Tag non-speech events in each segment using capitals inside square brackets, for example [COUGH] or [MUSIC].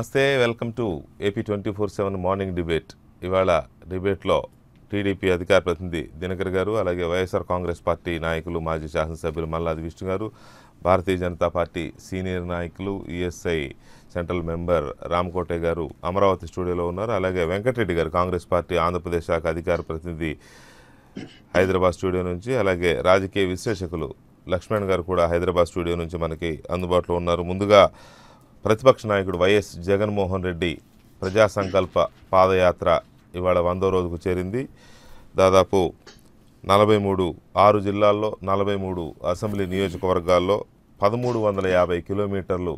నమస్తే welcome to AP twenty four seven morning debate ఇవాళ డిబేట్లో టీడీపీ అధికార ప్రతినిధి దినకర్ గారు అలాగే వైఎస్ఆర్ కాంగ్రెస్ పార్టీ నాయకులు మాజీ శాసనసభ్యులు మల్లాది విష్ణు గారు భారతీయ జనతా పార్టీ సీనియర్ నాయకులు ఈఎస్ఐ సెంట్రల్ మెంబర్ రామకోటే గారు అమరావతి స్టూడియోలో ఉన్నారు. అలాగే వెంకటరెడ్డి గారు కాంగ్రెస్ పార్టీ ఆంధ్రప్రదేశ్ శాఖ అధికార ప్రతినిధి హైదరాబాద్ స్టూడియో నుంచి అలాగే రాజకీయ విశ్లేషకులు లక్ష్మణ్ గారు కూడా హైదరాబాద్ స్టూడియో నుంచి మనకి అందుబాటులో ఉన్నారు. ముందుగా ప్రతిపక్ష నాయకుడు వైఎస్ జగన్మోహన్ రెడ్డి ప్రజా సంకల్ప పాదయాత్ర ఇవాళ వందో రోజుకు చేరింది. దాదాపు నలభై మూడు ఆరు జిల్లాల్లో నలభై మూడు అసెంబ్లీ నియోజకవర్గాల్లో పదమూడు వందల యాభై కిలోమీటర్లు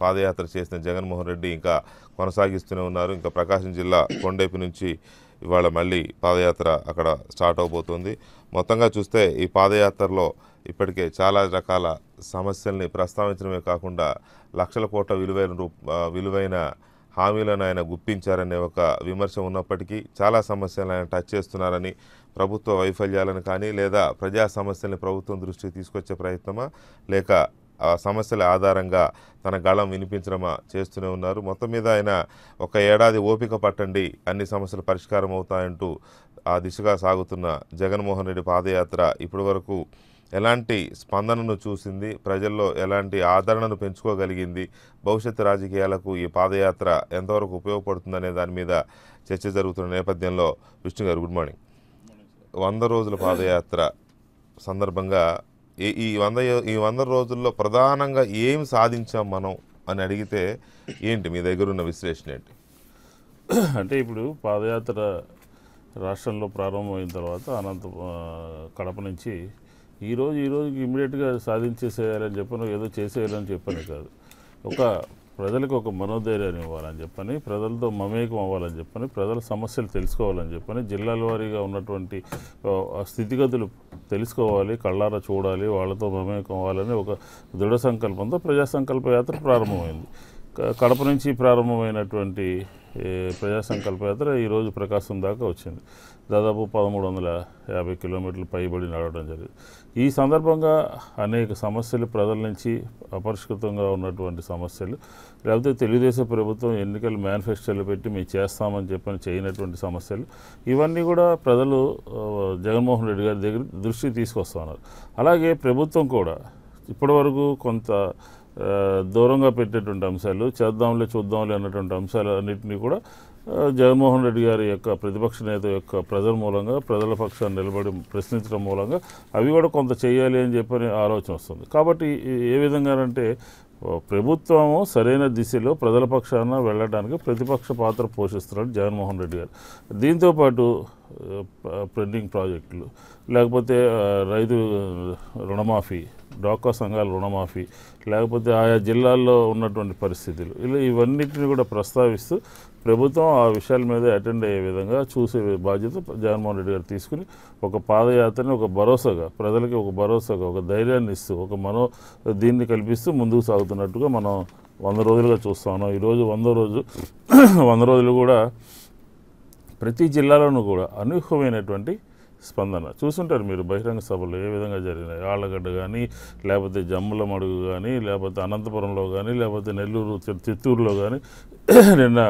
పాదయాత్ర చేసిన జగన్మోహన్ రెడ్డి ఇంకా కొనసాగిస్తూనే ఉన్నారు. ఇంకా ప్రకాశం జిల్లా కొండేపు నుంచి ఇవాళ మళ్ళీ పాదయాత్ర అక్కడ స్టార్ట్ అవబోతుంది. మొత్తంగా చూస్తే ఈ పాదయాత్రలో ఇప్పటికే చాలా రకాల సమస్యల్ని ప్రస్తావించడమే కాకుండా లక్షల కోట్ల విలువైన రూ విలువైన హామీలను ఆయన గుప్పించారనే ఒక విమర్శ ఉన్నప్పటికీ చాలా సమస్యలను ఆయన టచ్ చేస్తున్నారని ప్రభుత్వ వైఫల్యాలను కానీ లేదా ప్రజా సమస్యల్ని ప్రభుత్వం దృష్టికి తీసుకొచ్చే ప్రయత్నమా? లేక ఆ సమస్యల ఆధారంగా తన గళం వినిపించడమా చేస్తూనే ఉన్నారు. మొత్తం మీద ఆయన ఒక ఏడాది ఓపిక పట్టండి అన్ని సమస్యలు పరిష్కారం అవుతాయంటూ ఆ దిశగా సాగుతున్న జగన్మోహన్ రెడ్డి పాదయాత్ర ఇప్పటి వరకు ఎలాంటి స్పందనను చూసింది? ప్రజల్లో ఎలాంటి ఆదరణను పెంచుకోగలిగింది? భవిష్యత్తు రాజకీయాలకు ఈ పాదయాత్ర ఎంతవరకు ఉపయోగపడుతుందనే దాని మీద చర్చ జరుగుతున్న నేపథ్యంలో విష్ణు గారు గుడ్ మార్నింగ్. వంద రోజుల పాదయాత్ర సందర్భంగా ఈ ఈ వంద ఈ వంద రోజుల్లో ప్రధానంగా ఏం సాధించాం మనం అని అడిగితే ఏంటి? మీ దగ్గర ఉన్న విశ్లేషణ ఏంటి? అంటే ఇప్పుడు పాదయాత్ర రాష్ట్రంలో ప్రారంభమైన తర్వాత అనంత కడప నుంచి ఈరోజు ఈరోజుకి ఇమీడియట్గా సాధించేసేయాలని చెప్పను ఏదో చేసేయాలని చెప్పని కాదు. ఒక ప్రజలకు ఒక మనోధైర్యాన్ని ఇవ్వాలని చెప్పని ప్రజలతో మమేకం అవ్వాలని చెప్పని ప్రజల సమస్యలు తెలుసుకోవాలని చెప్పని జిల్లాల వారీగా ఉన్నటువంటి స్థితిగతులు తెలుసుకోవాలి కళ్ళారా చూడాలి వాళ్ళతో మమేకం అవ్వాలని ఒక దృఢ సంకల్పంతో ప్రజా సంకల్ప యాత్ర ప్రారంభమైంది. క- కడప నుంచి ప్రారంభమైనటువంటి ప్రజా సంకల్ప యాత్ర ఈరోజు ప్రకాశం దాకా వచ్చింది. దాదాపు పదమూడు వందల యాభై కిలోమీటర్లు పైబడి నడవడం జరిగింది. ఈ సందర్భంగా అనేక సమస్యలు ప్రజల నుంచి అపరిష్కృతంగా ఉన్నటువంటి సమస్యలు లేకపోతే తెలుగుదేశం ప్రభుత్వం ఎన్నికల మేనిఫెస్టోలు పెట్టి మేము చేస్తామని చెప్పని చేయనటువంటి సమస్యలు ఇవన్నీ కూడా ప్రజలు జగన్మోహన్ రెడ్డి గారి దగ్గర దృష్టికి తీసుకొస్తున్నారు. అలాగే ప్రభుత్వం కూడా ఇప్పటివరకు కొంత దూరంగా పెట్టేటువంటి అంశాలు చేద్దాంలే చూద్దాంలే అన్నటువంటి అంశాలు అన్నింటినీ కూడా జగన్మోహన్ రెడ్డి గారి యొక్క ప్రతిపక్ష నేత యొక్క ప్రజల మూలంగా ప్రజల పక్షాన్ని నిలబడి ప్రశ్నించడం మూలంగా అవి కూడా కొంత చేయాలి అని చెప్పని ఆలోచన వస్తుంది. కాబట్టి ఏ విధంగానంటే ప్రభుత్వము సరైన దిశలో ప్రజల పక్షాన వెళ్ళడానికి ప్రతిపక్ష పాత్ర పోషిస్తున్నాడు జగన్మోహన్ రెడ్డి గారు. దీంతోపాటు పెండింగ్ ప్రాజెక్టులు లేకపోతే రైతు రుణమాఫీ డాకా సంఘాల రుణమాఫీ లేకపోతే ఆయా జిల్లాల్లో ఉన్నటువంటి పరిస్థితులు ఇలా ఇవన్నిటిని కూడా ప్రస్తావిస్తూ ప్రభుత్వం ఆ విషయాల మీద అటెండ్ అయ్యే విధంగా చూసే బాధ్యత జగన్మోహన్ రెడ్డి గారు తీసుకుని ఒక పాదయాత్రని ఒక భరోసాగా ప్రజలకి ఒక భరోసాగా ఒక ధైర్యాన్ని ఇస్తూ ఒక మనో దీన్ని కల్పిస్తూ ముందుకు సాగుతున్నట్టుగా మనం వంద రోజులుగా చూస్తాను ఈరోజు వంద రోజు [CLEARS THROAT] వంద రోజులు కూడా ప్రతి జిల్లాలోనూ కూడా అనూహ్యమైనటువంటి స్పందన. చూసుంటారు మీరు బహిరంగ సభలు ఏ విధంగా జరిగినాయి. ఆళ్ళగడ్డ కానీ లేకపోతే జమ్ముల మడుగు కానీ లేకపోతే అనంతపురంలో కానీ లేకపోతే నెల్లూరు చిత్తూరులో కానీ నిన్న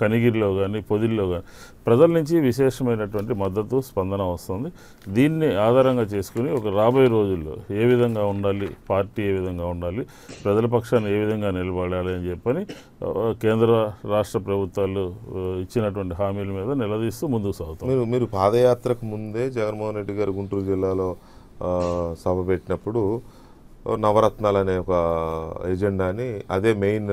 కనిగిరిలో కానీ పొదిల్లో కానీ ప్రజల నుంచి విశేషమైనటువంటి మద్దతు స్పందన వస్తుంది. దీన్ని ఆధారంగా చేసుకుని ఒక రాబోయే రోజుల్లో ఏ విధంగా ఉండాలి పార్టీ ఏ విధంగా ఉండాలి ప్రజల పక్షాన్ని ఏ విధంగా నిలబడాలి అని చెప్పని కేంద్ర రాష్ట్ర ప్రభుత్వాలు ఇచ్చినటువంటి హామీల మీద నిలదీస్తూ ముందుకు సాగుతాం. మీరు మీరు పాదయాత్రకు ముందే జగన్మోహన్ రెడ్డి గారు గుంటూరు జిల్లాలో సభ పెట్టినప్పుడు నవరత్నాలు అనే ఒక ఎజెండాని అదే మెయిన్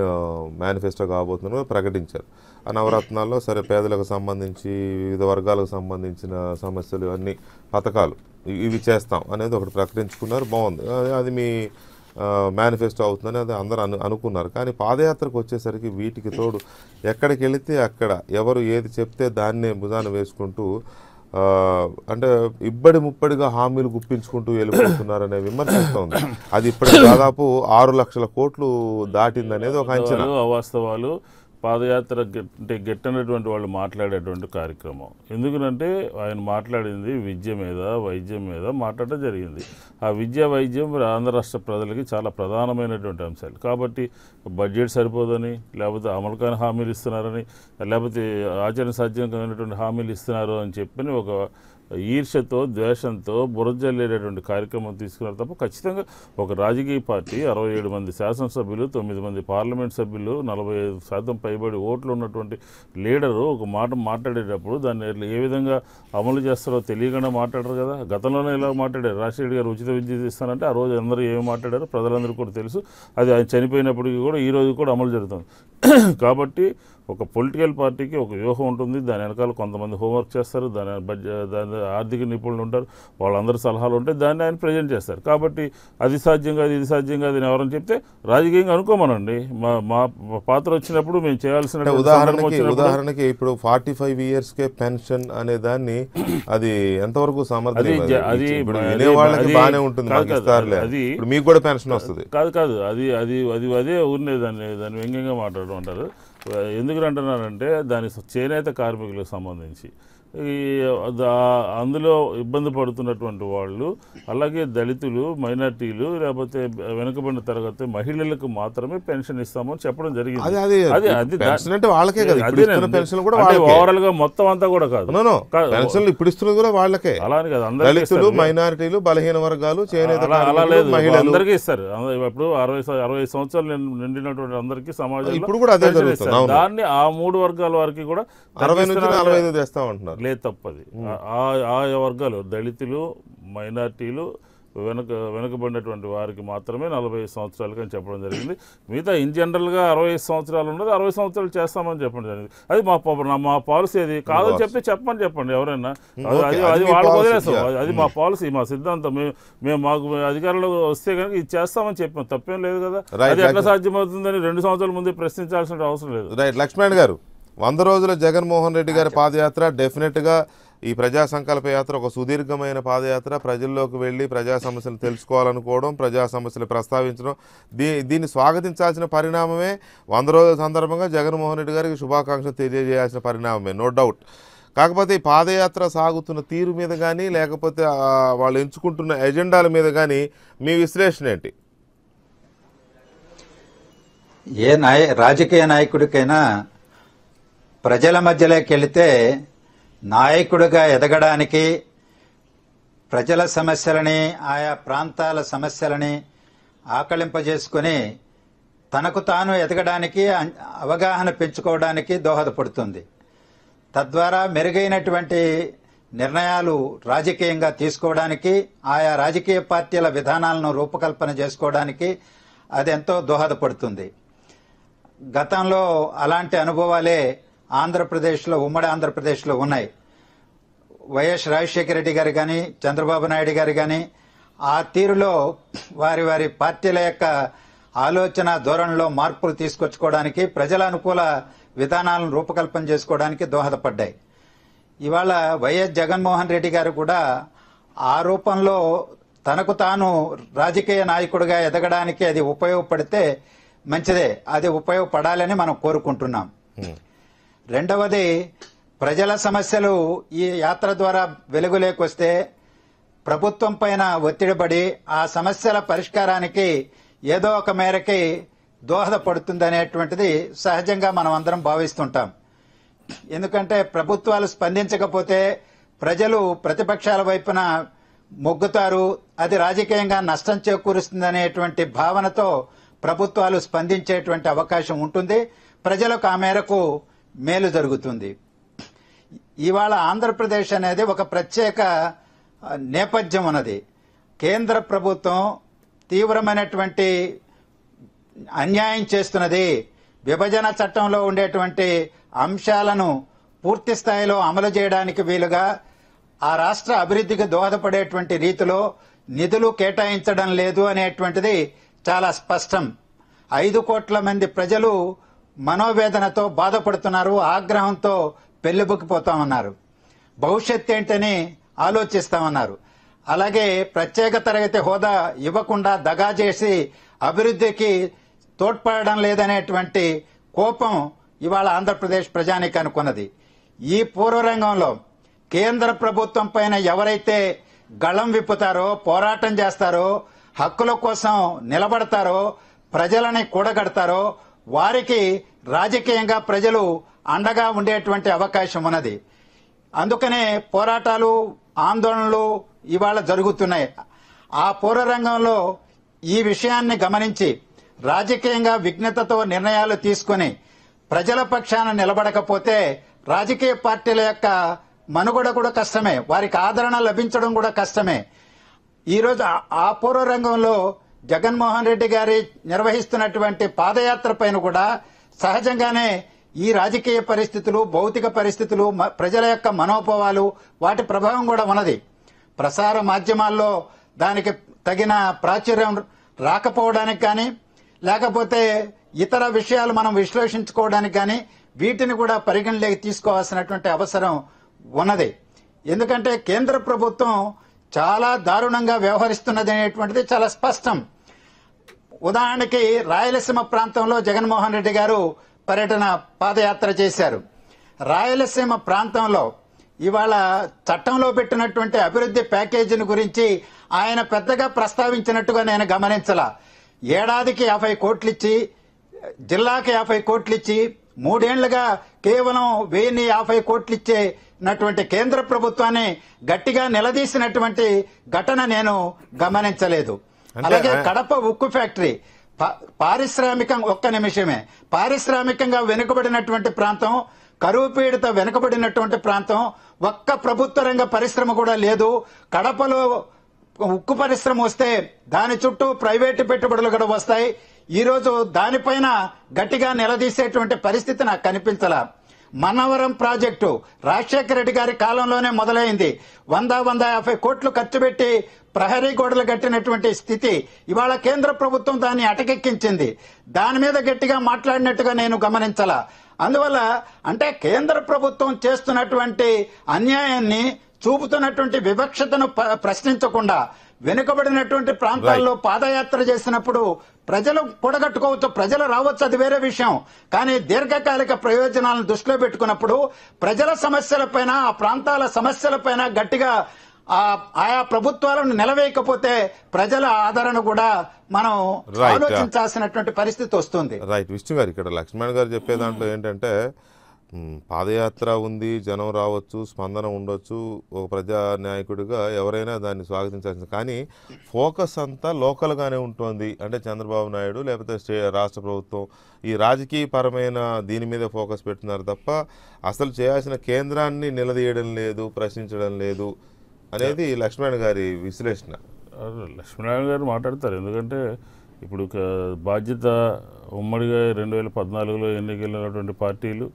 మేనిఫెస్టో కాబోతుందని ప్రకటించారు. ఆ నవరత్నాల్లో సరే పేదలకు సంబంధించి వివిధ వర్గాలకు సంబంధించిన సమస్యలు ఇవన్నీ పథకాలు ఇవి చేస్తాం అనేది ఒకటి ప్రకటించుకున్నారు. బాగుంది. అది- మీ మేనిఫెస్టో అవుతుందని అది అందరూ అను అనుకున్నారు. కానీ పాదయాత్రకు వచ్చేసరికి వీటికి తోడు ఎక్కడికి వెళితే అక్కడ ఎవరు ఏది చెప్తే దాన్నే భుజాన వేసుకుంటూ అంటే ఇబ్బడి ముప్పడిగా హామీలు గుప్పించుకుంటూ వెళ్ళిపోతున్నారనే విమర్శ అది ఇప్పటికి దాదాపు ఆరు లక్షల కోట్లు దాటిందనేది ఒక అంచనా. వాస్తవాలు, అవాస్తవాలు పాదయాత్ర గెట్- అంటే గెట్టనటువంటి వాళ్ళు మాట్లాడేటువంటి కార్యక్రమం. ఎందుకంటే ఆయన మాట్లాడింది విద్య మీద వైద్యం మీద మాట్లాడటం జరిగింది. ఆ విద్య వైద్యం ఆంధ్ర రాష్ట్ర ప్రజలకి చాలా ప్రధానమైనటువంటి అంశాలు. కాబట్టి బడ్జెట్ సరిపోదని లేకపోతే అమలు కాని హామీలు ఇస్తున్నారని లేకపోతే ఆచరణ సాధ్యమైనటువంటి హామీలు ఇస్తున్నారు అని చెప్పని ఒక ఈర్ష్యతో ద్వేషంతో బురజల్లేటటువంటి కార్యక్రమం తీసుకున్నారు తప్ప ఖచ్చితంగా ఒక రాజకీయ పార్టీ అరవై ఏడు మంది శాసనసభ్యులు తొమ్మిది మంది పార్లమెంట్ సభ్యులు నలభై ఐదు శాతం పైబడి ఓట్లు ఉన్నటువంటి లీడరు ఒక మాట మాట్లాడేటప్పుడు దాన్ని ఏ విధంగా అమలు చేస్తారో తెలియకుండా మాట్లాడరు కదా. గతంలోనే ఇలా మాట్లాడారు. రాజశేఖర్ గారు ఉచిత విద్య ఇస్తానంటే ఆ రోజు అందరూ ఏమి మాట్లాడారో ప్రజలందరికీ కూడా తెలుసు. అది ఆయన చనిపోయినప్పటికీ కూడా ఈ రోజు కూడా అమలు జరుగుతుంది. [CLEARS THROAT] కాబట్టి ఒక పొలిటికల్ పార్టీకి ఒక వ్యూహం ఉంటుంది దాని వెనకాల కొంతమంది హోంవర్క్ చేస్తారు దాని బడ్జెట్ దాని ఆర్థిక నిపుణులు ఉంటారు వాళ్ళందరి సలహాలు ఉంటాయి దాన్ని ఆయన ప్రజెంట్ చేస్తారు. కాబట్టి అది సాధ్యం కాదు ఇది సాధ్యం కాదు అని ఎవరైనా చెప్తే రాజకీయంగా అనుకోమనండి. మా మా పాత్ర వచ్చినప్పుడు మేము చేయాల్సిన ఉదాహరణకి ఉదాహరణకి ఇప్పుడు ఫార్టీ ఫైవ్ ఇయర్స్ కే పెన్షన్ అనే దాన్ని అది ఎంతవరకు సమర్థనీయం అది అది? బాగానే ఉంటుంది మీకు కూడా పెన్షన్ వస్తుంది. కాదు కాదు అది అది అది అదే ఉన్నది దాన్ని దాన్ని వ్యంగ్యంగా మాట్లాడడం అంటారు ఎందుకు అంటున్నానంటే దాని చేనేత కార్మికులకు సంబంధించి. అందులో ఇబ్బంది పడుతున్నటువంటి వాళ్ళు అలాగే దళితులు మైనార్టీలు లేకపోతే వెనుకబడిన తరగతి మహిళలకు మాత్రమే పెన్షన్ ఇస్తామని చెప్పడం జరిగింది. పెన్షన్ పెన్షన్ ఓవరాల్గా మొత్తం అంతా కూడా కాదు. No, no. కాదు. పెన్షన్లు ఇప్పుడు ఇస్తున్నది కూడా వాళ్ళకే. అలా అని కాదు దళితులు. మైనారిటీలు బలహీన వర్గాలు అలా లేదు. మహిళలు. అందరికీ ఇస్తారు. ఇప్పుడు అరవై అరవై సంవత్సరాలు నిండినటువంటి అందరికీ సమాజంలో ఇప్పుడు కూడా అదే పెన్షన్. దాన్ని ఆ మూడు వర్గాల వారికి కూడా అరవై నుంచి. నలభై ఐదు తెస్తామంటున్నారు లేదు తప్పది. ఆ- ఆ వర్గాలు దళితులు మైనార్టీలు వెనక వెనుకబడినటువంటి వారికి మాత్రమే నలభై ఐదు సంవత్సరాలకి అని చెప్పడం జరిగింది. మిగతా ఇన్ జనరల్గా అరవై ఐదు సంవత్సరాలు ఉన్నది అరవై సంవత్సరాలు చేస్తామని చెప్పడం జరిగింది. అది మా మా పాలసీ అది. కాదని చెప్తే చెప్పమని చెప్పండి ఎవరైనా. అది- అది policy, వదిలేస్తాం. అది- మా పాలసీ మా సిద్ధాంతం. మేము మేము మాకు అధికారంలో వస్తే కనుక ఇది చేస్తామని చెప్పాం. తప్పేం లేదు కదా. అది ఎట్లా. సాధ్యమవుతుందని రెండు సంవత్సరాల ముందే ప్రశ్నించాల్సిన అవసరం లేదు. రైట్ లక్ష్మణ్ గారు. వంద రోజుల జగన్మోహన్ రెడ్డి గారి పాదయాత్ర డెఫినెట్గా ఈ ప్రజా సంకల్ప యాత్ర ఒక సుదీర్ఘమైన పాదయాత్ర. ప్రజల్లోకి వెళ్ళి ప్రజా సమస్యలు తెలుసుకోవాలనుకోవడం ప్రజా సమస్యలు ప్రస్తావించడం దీ దీన్ని స్వాగతించాల్సిన పరిణామమే వంద రోజుల సందర్భంగా జగన్మోహన్ రెడ్డి గారికి శుభాకాంక్షలు తెలియజేయాల్సిన పరిణామమే నో డౌట్ కాకపోతే ఈ పాదయాత్ర సాగుతున్న తీరు మీద కానీ లేకపోతే వాళ్ళు ఎంచుకుంటున్న ఎజెండాల మీద కానీ మీ విశ్లేషణ ఏంటి? ఏ నాయ రాజకీయ నాయకుడికైనా ప్రజల మధ్యలోకి వెళితే నాయకుడిగా ఎదగడానికి ప్రజల సమస్యలని ఆయా ప్రాంతాల సమస్యలని ఆకలింపజేసుకుని తనకు తాను ఎదగడానికి అవగాహన పెంచుకోవడానికి దోహదపడుతుంది. తద్వారా మెరుగైనటువంటి నిర్ణయాలు రాజకీయంగా తీసుకోవడానికి ఆయా రాజకీయ పార్టీల విధానాలను రూపకల్పన చేసుకోవడానికి అది ఎంతో దోహదపడుతుంది. గతంలో అలాంటి అనుభవాలే ఆంధ్రప్రదేశ్లో ఉమ్మడి ఆంధ్రప్రదేశ్లో ఉన్నాయి. వైఎస్ రాజశేఖర రెడ్డి గారు కానీ చంద్రబాబు నాయుడు గారు కానీ ఆ తీరులో వారి వారి పార్టీల యొక్క ఆలోచన ధోరణిలో మార్పులు తీసుకొచ్చుకోవడానికి ప్రజల అనుకూల విధానాలను రూపకల్పన చేసుకోవడానికి దోహదపడ్డాయి. ఇవాళ వైఎస్ జగన్మోహన్ రెడ్డి గారు కూడా ఆ రూపంలో తనకు తాను రాజకీయ నాయకుడిగా ఎదగడానికి అది ఉపయోగపడితే మంచిదే. అది ఉపయోగపడాలని మనం కోరుకుంటున్నాం. రెండవది ప్రజల సమస్యలు ఈ యాత్ర ద్వారా వెలుగులేకొస్తే ప్రభుత్వం పైన ఒత్తిడి పడి ఆ సమస్యల పరిష్కారానికి ఏదో ఒక మేరకి దోహదపడుతుందనేటువంటిది సహజంగా మనం అందరం భావిస్తుంటాం. ఎందుకంటే ప్రభుత్వాలు స్పందించకపోతే ప్రజలు ప్రతిపక్షాల వైపున మొగ్గుతారు అది రాజకీయంగా నష్టం చేకూరుస్తుందనేటువంటి భావనతో ప్రభుత్వాలు స్పందించేటువంటి అవకాశం ఉంటుంది. ప్రజలకు ఆ మేరకు మేలు జరుగుతుంది. ఇవాళ ఆంధ్రప్రదేశ్ అనేది ఒక ప్రత్యేక నేపథ్యం ఉన్నది. కేంద్ర ప్రభుత్వం తీవ్రమైనటువంటి అన్యాయం చేస్తున్నది. విభజన చట్టంలో ఉండేటువంటి అంశాలను పూర్తి స్థాయిలో అమలు చేయడానికి వీలుగా ఆ రాష్ట్ర అభివృద్ధికి దోహదపడేటువంటి రీతిలో నిధులు కేటాయించడం లేదు అనేటువంటిది చాలా స్పష్టం. ఐదు కోట్ల మంది ప్రజలు మనోవేదనతో బాధపడుతున్నారు ఆగ్రహంతో పెళ్ళిబుక్కిపోతామన్నారు. భవిష్యత్ ఏంటని ఆలోచిస్తామన్నారు. అలాగే ప్రత్యేక తరగతి హోదా ఇవ్వకుండా దగా చేసి అభివృద్ధికి తోడ్పడడం లేదనేటువంటి కోపం ఇవాళ ఆంధ్రప్రదేశ్ ప్రజానికి అనుకున్నది. ఈ పూర్వరంగంలో కేంద్ర ప్రభుత్వం పైన ఎవరైతే గళం విప్పుతారో పోరాటం చేస్తారో హక్కుల కోసం నిలబడతారో ప్రజలని కూడగడతారో వారికి రాజకీయంగా ప్రజలు అండగా ఉండేటువంటి అవకాశం ఉన్నది. అందుకనే పోరాటాలు ఆందోళనలు ఇవాళ జరుగుతున్నాయి. ఆ పూర్వరంగంలో ఈ విషయాన్ని గమనించి రాజకీయంగా విఘ్నతతో నిర్ణయాలు తీసుకుని ప్రజల పక్షాన నిలబడకపోతే రాజకీయ పార్టీల యొక్క మనుగడ కూడా కష్టమే. వారికి ఆదరణ లభించడం కూడా కష్టమే. ఈరోజు ఆ- ఆ పూర్వ రంగంలో జగన్మోహన్ రెడ్డి గారి నిర్వహిస్తున్నటువంటి పాదయాత్ర పైన కూడా సహజంగానే ఈ రాజకీయ పరిస్థితులు భౌతిక పరిస్థితులు మ- ప్రజల యొక్క మనోభావాలు వాటి ప్రభావం కూడా ఉన్నది. ప్రసార మాధ్యమాల్లో దానికి తగిన ప్రాచుర్యం రాకపోవడానికి కానీ లేకపోతే ఇతర విషయాలు మనం విశ్లేషించుకోవడానికి కానీ వీటిని కూడా పరిగణలోకి తీసుకోవాల్సినటువంటి అవసరం ఉన్నది. ఎందుకంటే కేంద్ర ప్రభుత్వం చాలా దారుణంగా వ్యవహరిస్తున్నది అనేటువంటిది చాలా స్పష్టం. ఉదాహరణకి రాయలసీమ ప్రాంతంలో జగన్మోహన్ రెడ్డి గారు పర్యటన పాదయాత్ర చేశారు. రాయలసీమ ప్రాంతంలో ఇవాళ చట్టంలో పెట్టినటువంటి అభివృద్ధి ప్యాకేజీని గురించి ఆయన పెద్దగా ప్రస్తావించినట్టుగా నేను గమనించాల. ఏడాదికి యాభై కోట్లు ఇచ్చి జిల్లాకి యాభై కోట్లు ఇచ్చి మూడేళ్ళుగా కేవలం వెయ్యి యాభై కోట్లు ఇచ్చేనటువంటి కేంద్ర ప్రభుత్వాన్ని గట్టిగా నిలదీసినటువంటి ఘటన నేను గమనించలేదు. అలాగే కడప ఉక్కు ఫ్యాక్టరీ పారిశ్రామికం ఒక్క నిమిషమే. పారిశ్రామికంగా వెనుకబడినటువంటి ప్రాంతం కరువు పీడిత వెనుకబడినటువంటి ప్రాంతం ఒక్క ప్రభుత్వ రంగ పరిశ్రమ కూడా లేదు. కడపలో ఉక్కు పరిశ్రమ వస్తే దాని చుట్టూ ప్రైవేటు పెట్టుబడులు కూడా వస్తాయి. ఈ రోజు దానిపైన గట్టిగా నిలదీసేటువంటి పరిస్థితి నాకు కనిపించలా. మనవరం ప్రాజెక్టు. రాజశేఖర రెడ్డి గారి కాలంలోనే మొదలైంది. వంద వంద యాభై కోట్లు ఖర్చు పెట్టి ప్రహరీ గోడలు కట్టినటువంటి స్థితి ఇవాళ కేంద్ర ప్రభుత్వం దాన్ని అటకెక్కించింది. దాని మీద గట్టిగా మాట్లాడినట్టుగా నేను గమనించాల. అందువల్ల అంటే కేంద్ర ప్రభుత్వం చేస్తున్నటువంటి అన్యాయాన్ని చూపుతున్నటువంటి వివక్షతను ప్రశ్నించకుండా వెనుకబడినటువంటి ప్రాంతాల్లో పాదయాత్ర చేసినప్పుడు ప్రజలు కూడగట్టుకోవచ్చు ప్రజలు రావచ్చు అది వేరే విషయం. కానీ దీర్ఘకాలిక ప్రయోజనాలను దృష్టిలో పెట్టుకున్నప్పుడు ప్రజల సమస్యలపైన ఆ ప్రాంతాల సమస్యలపైన గట్టిగా ఆ ఆయా ప్రభుత్వాలను నిలవేయకపోతే ప్రజల ఆదరణ కూడా మనం. ఆలోచించాల్సినటువంటి పరిస్థితి వస్తుంది. రైట్ విష్ణు గారు ఇక్కడ లక్ష్మణ్ గారు చెప్పే దాంట్లో ఏంటంటే మ్, పాదయాత్ర ఉంది జనం రావచ్చు స్పందన ఉండొచ్చు ఒక ప్రజా నాయకుడిగా ఎవరైనా దాన్ని స్వాగతించాల్సింది కానీ ఫోకస్ అంతా లోకల్గానే ఉంటుంది. అంటే చంద్రబాబు నాయుడు లేకపోతే స్టే రాష్ట్ర ప్రభుత్వం ఈ రాజకీయ పరమైన దీని మీద ఫోకస్ పెడుతున్నారు తప్ప అసలు చేయాల్సిన కేంద్రాన్ని నిలదీయడం లేదు ప్రశ్నించడం లేదు అనేది లక్ష్మణ్ గారి విశ్లేషణ. లక్ష్మీనారాయణ గారు మాట్లాడతారు. ఎందుకంటే ఇప్పుడు బాధ్యత ఉమ్మడిగా రెండు వేల పద్నాలుగులో ఎన్నికలైనటువంటి పార్టీలు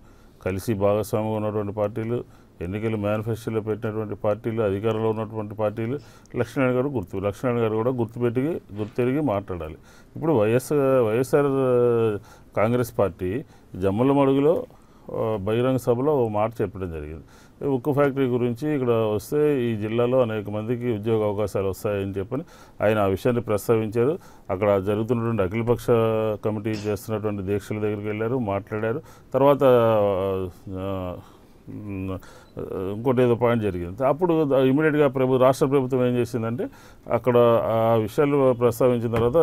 కలిసి భాగస్వామిగా ఉన్నటువంటి పార్టీలు ఎన్నికలు మేనిఫెస్టోలో పెట్టినటువంటి పార్టీలు అధికారంలో ఉన్నటువంటి పార్టీలు లక్ష్మీనారాయణ గారు గుర్తు లక్ష్మీనారాయణ గారు కూడా గుర్తుపెట్టి గుర్తెరిగి మాట్లాడాలి. ఇప్పుడు వైఎస్ వైఎస్ఆర్ కాంగ్రెస్ పార్టీ జమ్మల మడుగులో బహిరంగ సభలో ఓ మాట చెప్పడం జరిగింది. ఉక్కు ఫ్యాక్టరీ గురించి ఇక్కడ వస్తే ఈ జిల్లాలో అనేక మందికి ఉద్యోగ అవకాశాలు వస్తాయని చెప్పని ఆయన ఆ విషయాన్ని ప్రస్తావించారు. అక్కడ జరుగుతున్నటువంటి అఖిలపక్ష కమిటీ చేస్తున్నటువంటి దీక్షల దగ్గరికి వెళ్ళారు మాట్లాడారు. తర్వాత ఇంకోటి ఏదో పాయింట్ జరిగింది. అప్పుడు ఇమీడియట్గా ప్రభు రాష్ట్ర ప్రభుత్వం ఏం చేసిందంటే అక్కడ ఆ విషయాలు ప్రస్తావించిన తర్వాత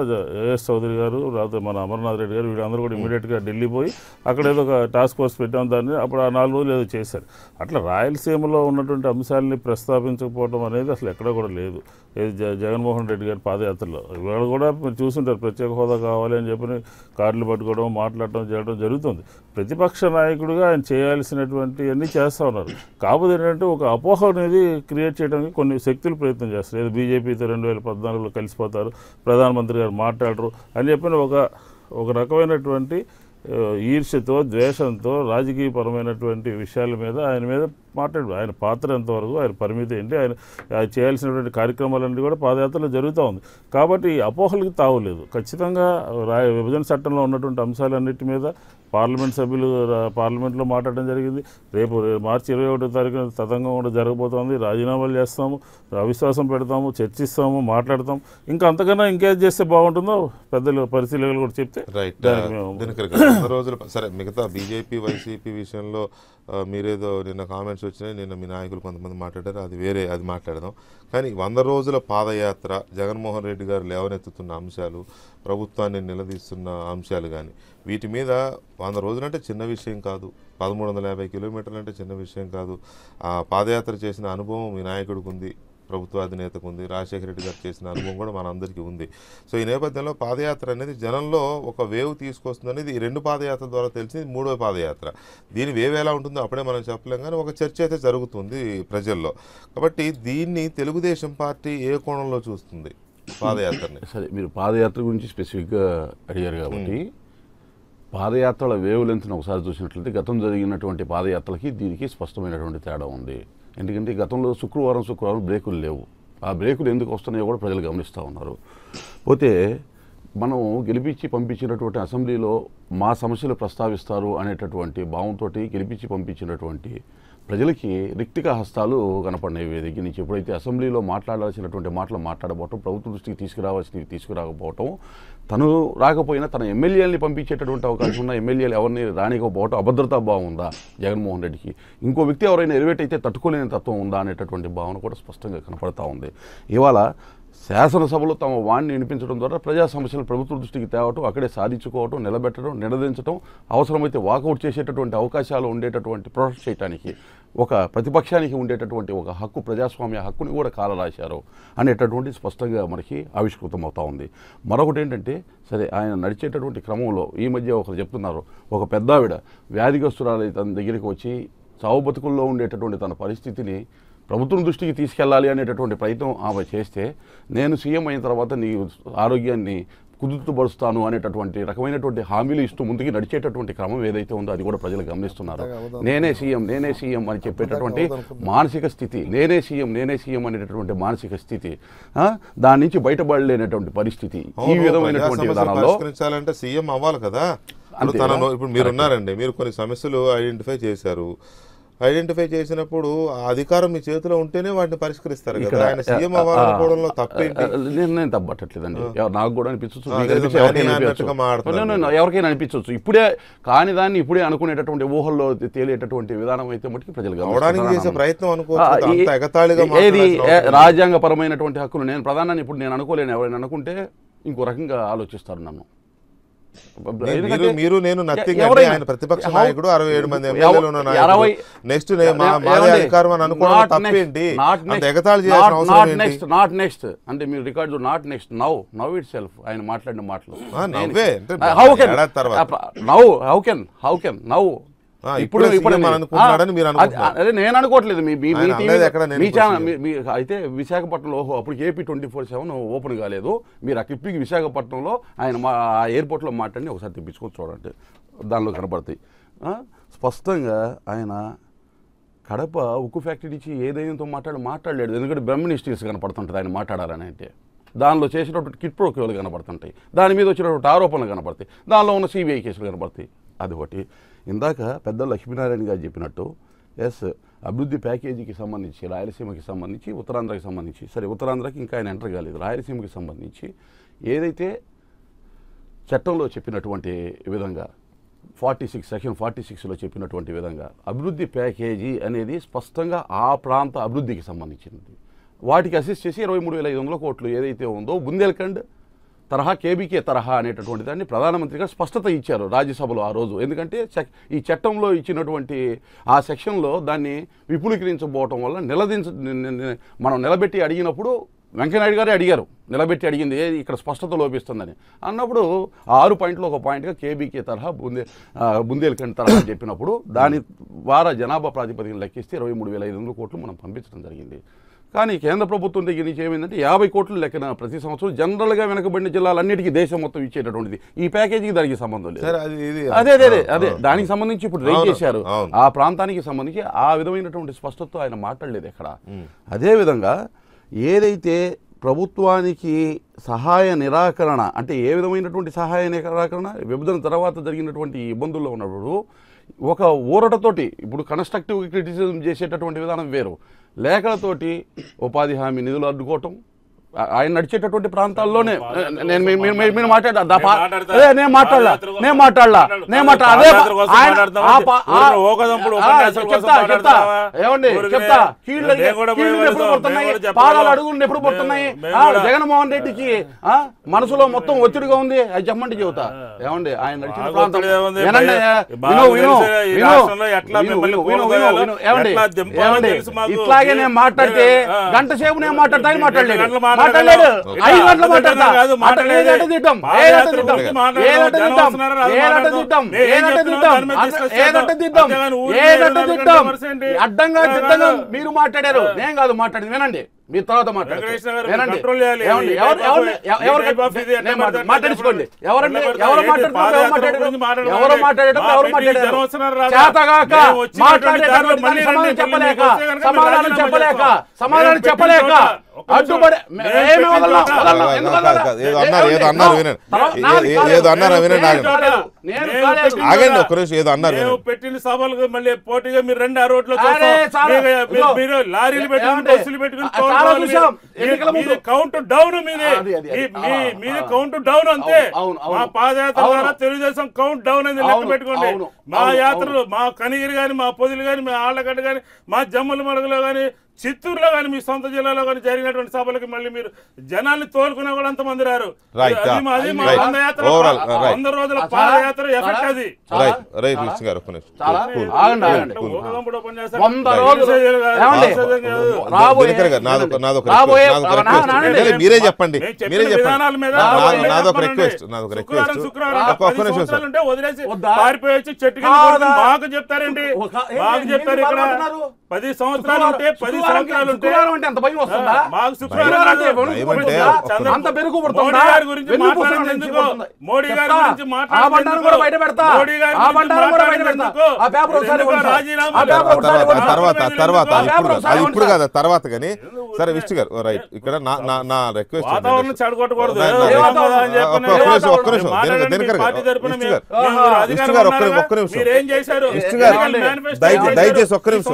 ఏఎస్ చౌదరి గారు లేకపోతే మన అమర్నాథ్ రెడ్డి గారు వీళ్ళందరూ కూడా ఇమీడియట్గా ఢిల్లీ పోయి అక్కడ ఏదో ఒక టాస్క్ ఫోర్స్ పెట్టాం. దాన్ని అప్పుడు ఆ నాలుగు రోజులు ఏదో చేశారు. అట్లా రాయలసీమలో ఉన్నటువంటి అంశాలని ప్రస్తావించకపోవడం అనేది అసలు ఎక్కడ కూడా లేదు. ఏది జ- జగన్మోహన్ రెడ్డి గారి పాదయాత్రలో. ఇవాళ కూడా మీరు చూసుంటారు ప్రత్యేక హోదా కావాలి అని చెప్పి కార్లు పట్టుకోవడం మాట్లాడటం చేయడం జరుగుతుంది. ప్రతిపక్ష నాయకుడిగా ఆయన చేయాల్సినటువంటి అన్నీ చేస్తూ ఉన్నారు. కాకపోతే ఏంటంటే ఒక అపోహ అనేది క్రియేట్ చేయడానికి కొన్ని శక్తులు ప్రయత్నం చేస్తారు. ఏదో బీజేపీతో రెండు వేల పద్నాలుగులో కలిసిపోతారు ప్రధానమంత్రి గారు మాట్లాడరు అని చెప్పిన ఒక ఒక రకమైనటువంటి ఈర్ష్యతో ద్వేషంతో రాజకీయపరమైనటువంటి విషయాల మీద ఆయన మీద మాట్లాడు ఆయన పాత్ర ఎంతవరకు ఆయన పరిమితి ఏంటి ఆయన చేయాల్సినటువంటి కార్యక్రమాలన్నీ కూడా పాదయాత్రలో జరుగుతూ ఉంది. కాబట్టి ఈ తావులేదు. ఖచ్చితంగా రా విభజన చట్టంలో ఉన్నటువంటి అంశాలన్నిటి మీద పార్లమెంట్ సభ్యులు పార్లమెంట్లో మాట్లాడడం జరిగింది. రేపు మార్చి ఇరవై ఒకటో తారీఖున తతంగం కూడా జరగబోతోంది. రాజీనామాలు చేస్తాము అవిశ్వాసం పెడతాము చర్చిస్తాము మాట్లాడతాం ఇంకా అంతకన్నా ఇంకేం చేస్తే బాగుంటుందో పెద్దలు పరిశీలకులు కూడా చెప్తే రైట్ రోజుల సరే మిగతా బీజేపీ వైసీపీ విషయంలో మీరేదో నిన్న కామెంట్స్ వచ్చినాయి నిన్న మీ నాయకులు కొంతమంది మాట్లాడారు అది వేరే అది మాట్లాడదాం. కానీ వంద రోజుల పాదయాత్ర జగన్మోహన్ రెడ్డి గారు లేవనెత్తుతున్న అంశాలు ప్రభుత్వాన్ని నిలదీస్తున్న అంశాలు కానీ వీటి మీద వంద రోజులంటే చిన్న విషయం కాదు. పదమూడు వందల యాభై కిలోమీటర్లు అంటే చిన్న విషయం కాదు. ఆ పాదయాత్ర చేసిన అనుభవం మీ నాయకుడికి ఉంది. ప్రభుత్వ అధినేతకు ఉంది రాజశేఖర రెడ్డి గారు చేసిన అనుభవం కూడా మనందరికీ ఉంది. సో ఈ నేపథ్యంలో పాదయాత్ర అనేది జనంలో ఒక వేవ్ తీసుకొస్తుంది అనేది ఈ రెండు పాదయాత్ర ద్వారా తెలిసింది మూడో పాదయాత్ర. దీని వేవ్ ఎలా ఉంటుందో అప్పుడే మనం చెప్పలేం కానీ ఒక చర్చ అయితే జరుగుతుంది ప్రజల్లో. కాబట్టి దీన్ని తెలుగుదేశం పార్టీ ఏ కోణంలో చూస్తుంది పాదయాత్రని? సరే మీరు పాదయాత్ర గురించి స్పెసిఫిక్గా అడిగారు కాబట్టి పాదయాత్రల వేవ్ లెంత్ను ఒకసారి చూసినట్లయితే గతం జరిగినటువంటి పాదయాత్రలకి దీనికి స్పష్టమైనటువంటి తేడా ఉంది. ఎందుకంటే గతంలో శుక్రవారం శుక్రవారం బ్రేకులు లేవు. ఆ బ్రేకులు ఎందుకు వస్తున్నాయో కూడా ప్రజలు గమనిస్తూ ఉన్నారు. పోతే మనం గెలిపించి పంపించినటువంటి అసెంబ్లీలో మా సమస్యలు ప్రస్తావిస్తారు అనేటటువంటి భావంతో గెలిపించి పంపించినటువంటి ప్రజలకి రిక్తిక హస్తాలు కనపడినవి వేదిక నుంచి. ఎప్పుడైతే అసెంబ్లీలో మాట్లాడాల్సినటువంటి మాటలు మాట్లాడబోవటం ప్రభుత్వ దృష్టికి తీసుకురావాల్సినవి తీసుకురాకపోవటం తను రాకపోయినా తన ఎమ్మెల్యేలని పంపించేటటువంటి అవకాశం ఉన్న ఎమ్మెల్యేలు ఎవరిని రానికపోవటం అభద్రతా భావం ఉందా జగన్మోహన్ రెడ్డికి? ఇంకో వ్యక్తి ఎవరైనా ఎలివేట్ అయితే తట్టుకోలేని తత్వం ఉందా అనేటటువంటి భావన కూడా స్పష్టంగా కనపడతా ఉంది. ఇవాళ శాసనసభలో తమ వాణ్ణి వినిపించడం ద్వారా ప్రజా సమస్యలు ప్రభుత్వ దృష్టికి తేవటం అక్కడే సాధించుకోవటం నిలబెట్టడం నిలదించడం అవసరమైతే వాకౌట్ చేసేటటువంటి అవకాశాలు ఉండేటటువంటి ప్రొటెక్ట్ చేయడానికి ఒక ప్రతిపక్షానికి ఉండేటటువంటి ఒక హక్కు ప్రజాస్వామ్య హక్కుని కూడా కాలరాశారు అనేటటువంటి స్పష్టంగా మనకి ఆవిష్కృతం అవుతా ఉంది. మరొకటి ఏంటంటే సరే ఆయన నడిచేటటువంటి క్రమంలో ఈ మధ్య ఒకరు చెప్తున్నారు ఒక పెద్దావిడ వ్యాధిగ్రస్తురాలు తన దగ్గరికి వచ్చి చావు బతుకుల్లో ఉండేటటువంటి తన పరిస్థితిని ప్రభుత్వం దృష్టికి తీసుకెళ్ళాలి అనేటటువంటి ప్రయత్నం ఆమె చేస్తే నేను సీఎం అయిన తర్వాత నీ ఆరోగ్యాన్ని కుదుర్తుపరుస్తాను అనేటటువంటి రకమైనటువంటి హామీలు ఇస్తూ ముందుకు నడిచేటటువంటి క్రమం ఏదైతే ఉందో అది కూడా ప్రజలు గమనిస్తున్నారు. నేనే సీఎం నేనే సీఎం అని చెప్పేటటువంటి మానసిక స్థితి నేనే సీఎం నేనే సీఎం అనేటటువంటి మానసిక స్థితి దాని నుంచి బయటపడలేనటువంటి పరిస్థితి. ఈ విధమైనటువంటి విధానంలో సీఎం అవ్వాలి కదా. ఇప్పుడు అంతే. తన కదా? నో- ఇప్పుడు మీరు ఉన్నారండి మీరు కొన్ని సమస్యలు ఐడెంటిఫై చేశారు. ఐడెంటిఫై చేసినప్పుడు ఆ అధికారం మీ చేతిలో ఉంటేనే వాటిని పరిష్కరిస్తారు కదా. ఆయన సీఎం అవ్వాలనుకోవడంలో తప్పేంటి? నేను నేను తప్పట్టట్లేదండి నాకు కూడా అనిపించవచ్చు ఎవరికైనా అనిపించవచ్చు. ఇప్పుడే కాని దాన్ని ఇప్పుడే అనుకునేటటువంటి ఊహల్లో తేలేటటువంటి విధానం అయితే మటుకు ప్రజలు అవడానికి చేసే. ప్రయత్నం ఏది. రాజ్యాంగపరమైనటువంటి హక్కులు నేను ప్రధానాన్ని ఇప్పుడు నేను అనుకోలేను. ఎవరైనా అనుకుంటే ఇంకో రకంగా ఆలోచిస్తారు నన్ను. మీరు- నేను నథింగ్ ఆయన ప్రతిపక్ష నాయకుడు అరవై ఏడు మంది ఎమ్మెల్యేలు నెక్స్ట్? అధికారం అని అనుకోవడం తప్పేంటి? ఎగతాళి చేయాల్సిన అవసరం next, not next. అంటే మీరు record not next now now itself ఆయన మాట్లాడిన మాటలు. How can. Now how can how can now ఇప్పుడే. అదే నేను అనుకోవట్లేదు. మీ ఛానల్ అయితే విశాఖపట్నంలో అప్పుడు AP twenty four seven open కాలేదు. మీరు ఆ క్లిప్పింగ్ విశాఖపట్నంలో ఆయన మా ఎయిర్పోర్ట్లో మాట్లాడి ఒకసారి తెప్పించుకొని చూడండి. దానిలో కనపడతాయి. స్పష్టంగా ఆయన కడప ఉక్కు ఫ్యాక్టరీ నుంచి ఏదైనా మాట్లాడి మాట్లాడలేడు. ఎందుకంటే బ్రహ్మనిస్టీస్ కనపడుతుంటుంది ఆయన మాట్లాడాలని అంటే దానిలో చేసినటువంటి కిట్ ప్రోక్యోలు కనపడుతుంటాయి. దాని మీద వచ్చినటువంటి ఆరోపణలు కనపడతాయి. దానిలో ఉన్న సిబిఐ కేసులు కనపడతాయి. అది ఒకటి. ఇందాక పెద్ద లక్ష్మీనారాయణ గారు చెప్పినట్టు ఎస్ అభివృద్ధి ప్యాకేజీకి సంబంధించి రాయలసీమకి సంబంధించి ఉత్తరాంధ్రకి సంబంధించి సరే ఉత్తరాంధ్రకి ఇంకా ఆయన ఎంటర్ కాలేదు. రాయలసీమకి సంబంధించి ఏదైతే చట్టంలో చెప్పినటువంటి విధంగా ఫార్టీ సిక్స్ సెక్షన్ ఫార్టీ సిక్స్లో చెప్పినటువంటి విధంగా అభివృద్ధి ప్యాకేజీ అనేది స్పష్టంగా ఆ ప్రాంత అభివృద్ధికి సంబంధించినది. వాటికి అసిస్ట్ చేసి ఇరవై మూడు వేల ఐదు వందల కోట్లు ఏదైతే ఉందో బుందేల్ఖండ్ తరహా కేబీకే తరహా అనేటటువంటి దాన్ని ప్రధానమంత్రి గారు స్పష్టత ఇచ్చారు రాజ్యసభలో ఆ రోజు. ఎందుకంటే ఈ చట్టంలో ఇచ్చినటువంటి ఆ సెక్షన్లో దాన్ని విపులీకరించబోవటం వల్ల నిలదించ మనం నిలబెట్టి అడిగినప్పుడు వెంకయ్యనాయుడు గారే అడిగారు. నిలబెట్టి అడిగింది ఇక్కడ స్పష్టత లోపిస్తుందని. అన్నప్పుడు ఆరు పాయింట్లో ఒక పాయింట్గా కేబీకే తరహా బుందే ఆ, బుందేల్ఖండ్ తరహా అని చెప్పినప్పుడు దాని ద్వారా జనాభా ప్రాతిపదికన లెక్కిస్తే ఇరవై మూడు వేల ఐదు వందల కోట్లు మనం పంపించడం జరిగింది. కానీ కేంద్ర ప్రభుత్వం దగ్గర నుంచి ఏమైందంటే యాభై కోట్లు లెక్కన ప్రతి సంవత్సరం జనరల్గా వెనకబడిన జిల్లాలన్నిటికీ దేశం మొత్తం ఇచ్చేటటువంటిది. ఈ ప్యాకేజీకి దానికి సంబంధం లేదు. సరే అది అదే అదే దానికి సంబంధించి ఇప్పుడు రైజ్ చేశారు. ఆ ప్రాంతానికి సంబంధించి ఆ విధమైనటువంటి స్పష్టత ఆయన మాట్లాడలేదు ఎక్కడ. అదే విధంగా ఏదైతే ప్రభుత్వానికి సహాయ నిరాకరణ అంటే ఏ విధమైనటువంటి సహాయ నిరాకరణ? విభజన తర్వాత జరిగినటువంటి ఇబ్బందుల్లో ఉన్నప్పుడు ఒక ఊరటతోటి ఇప్పుడు కన్స్ట్రక్టివ్ క్రిటిసిజం చేసేటటువంటి విధానం వేరు. లేఖలతోటి ఉపాధి హామీ నిధులు అడ్డుకోవటం ఆయన నడిచేటటువంటి ప్రాంతాల్లోనే. నేను మీరు మాట్లాడా. అదే నేను మాట్లాడలా. నేను మాట్లాడలా. మాట్లాడు. నేను మాట్లాడ అదే చెప్తా చెప్తా? ఏమండి చెప్తా. కీళ్ళు కీళ్ళు ఎప్పుడు. పడుతున్నాయి. పాదాలు అడుగులు ఎప్పుడు జగన్మోహన్ రెడ్డికి మనసులో మొత్తం ఒత్తిడిగా ఉంది. అది చెప్పండి చెబుతా. ఏమండి ఆయన నడిచిన ప్రాంతం. ఏమండి. ఇట్లాగే నేను మాట్లాడితే. గంట సేపు నేను మాట్లాడతా ఆయన ఐదు గంటలు మాట్లాడతా. తిట్టాం. ఏదంటే తిట్టాం. ఏదంటే తిట్టాం. ఏదంటే. తిట్టాం. ఏదంటే తిట్టాం. ఏదంటే. తిట్టాం. ఏదంటే తిట్టాం. అడ్డంగా. తిట్టంగా మీరు మాట్లాడారు. నేను కాదు మాట్లాడింది. వినండి. మీరు తర్వాత మాట్లాడించుకోండి. ఎవరండి ఎవరు? మాట్లాడుతున్నారు ఎవరు ఎవరు మాట్లాడేటప్పుడు మాట్లాడారు? చేతగాక మాట్లాడేటప్పుడు సమాధానం చెప్పలేక సమాధానం చెప్పలేక. సమాధానం చెప్పలేక పెట్టిన ఆగండి. ఒక్క ఏదో అన్నారు సభలకు మళ్ళీ పోటీగా మీరు రెండు ఆ రోడ్లో మీరు- లారీలు పెట్టుకుని? బస్సులు పెట్టుకుని. కౌంట్ డౌన్ మీది మీది. కౌంట్ డౌన్ అంతే. మా. పాదయాత్ర. ద్వారా తెలుగుదేశం కౌంట్ డౌన్ అనేది లెక్క పెట్టుకోండి. మా యాత్రలు మా కనిగిరి గాని మా పొదిలు గాని మా ఆళ్ళగడ్డ గాని మా జమ్మల మడుగులో గాని చిత్తూరులో గాని మీ సొంత జిల్లాలో గాని జరిగినటువంటి సభలకి మళ్ళీ మీరు జనాల్ని తోలుకునే కూడా అంతమంది రారు. వంద రోజుల పాదయాత్ర ఎఫెక్ట్ అది. అంటే మీరే చెప్పండి మీరే చెప్పండి. వదిలేసి వద్దా? పారిపోయి వచ్చి చెట్టు మాకు చెప్తారండి. మాకు చెప్తారు ఇక్కడ? పది సంవత్సరాలు ఉంటే పది శుక్రవారం అంటే అంత భయం వస్తుందా? శుక్రవారం. అంటే అంత బెరుకు పుడుతుందా. మోడీ గారి. గురించి ఆ బండారం? కూడా బయట పెడతా. ఆ బండారం కూడా బయట పెడతా? ఆ పేపర్ ఒకసారి తర్వాత ఇప్పుడు కాదు, ఒకసారి అది ఇప్పుడు ఇవ్వండి కాదు తర్వాత కానీ. సరే విష్ణు గారు రైట్. ఇక్కడ నా నా నా రిక్వెస్ట్ ఒక్క- నిమిషం, ఒక్క మీరు నిమిషం. విష్ణు గారు. ఒక్క- విష్ణు గారు? దయచేసి ఒక్క నిమిషం.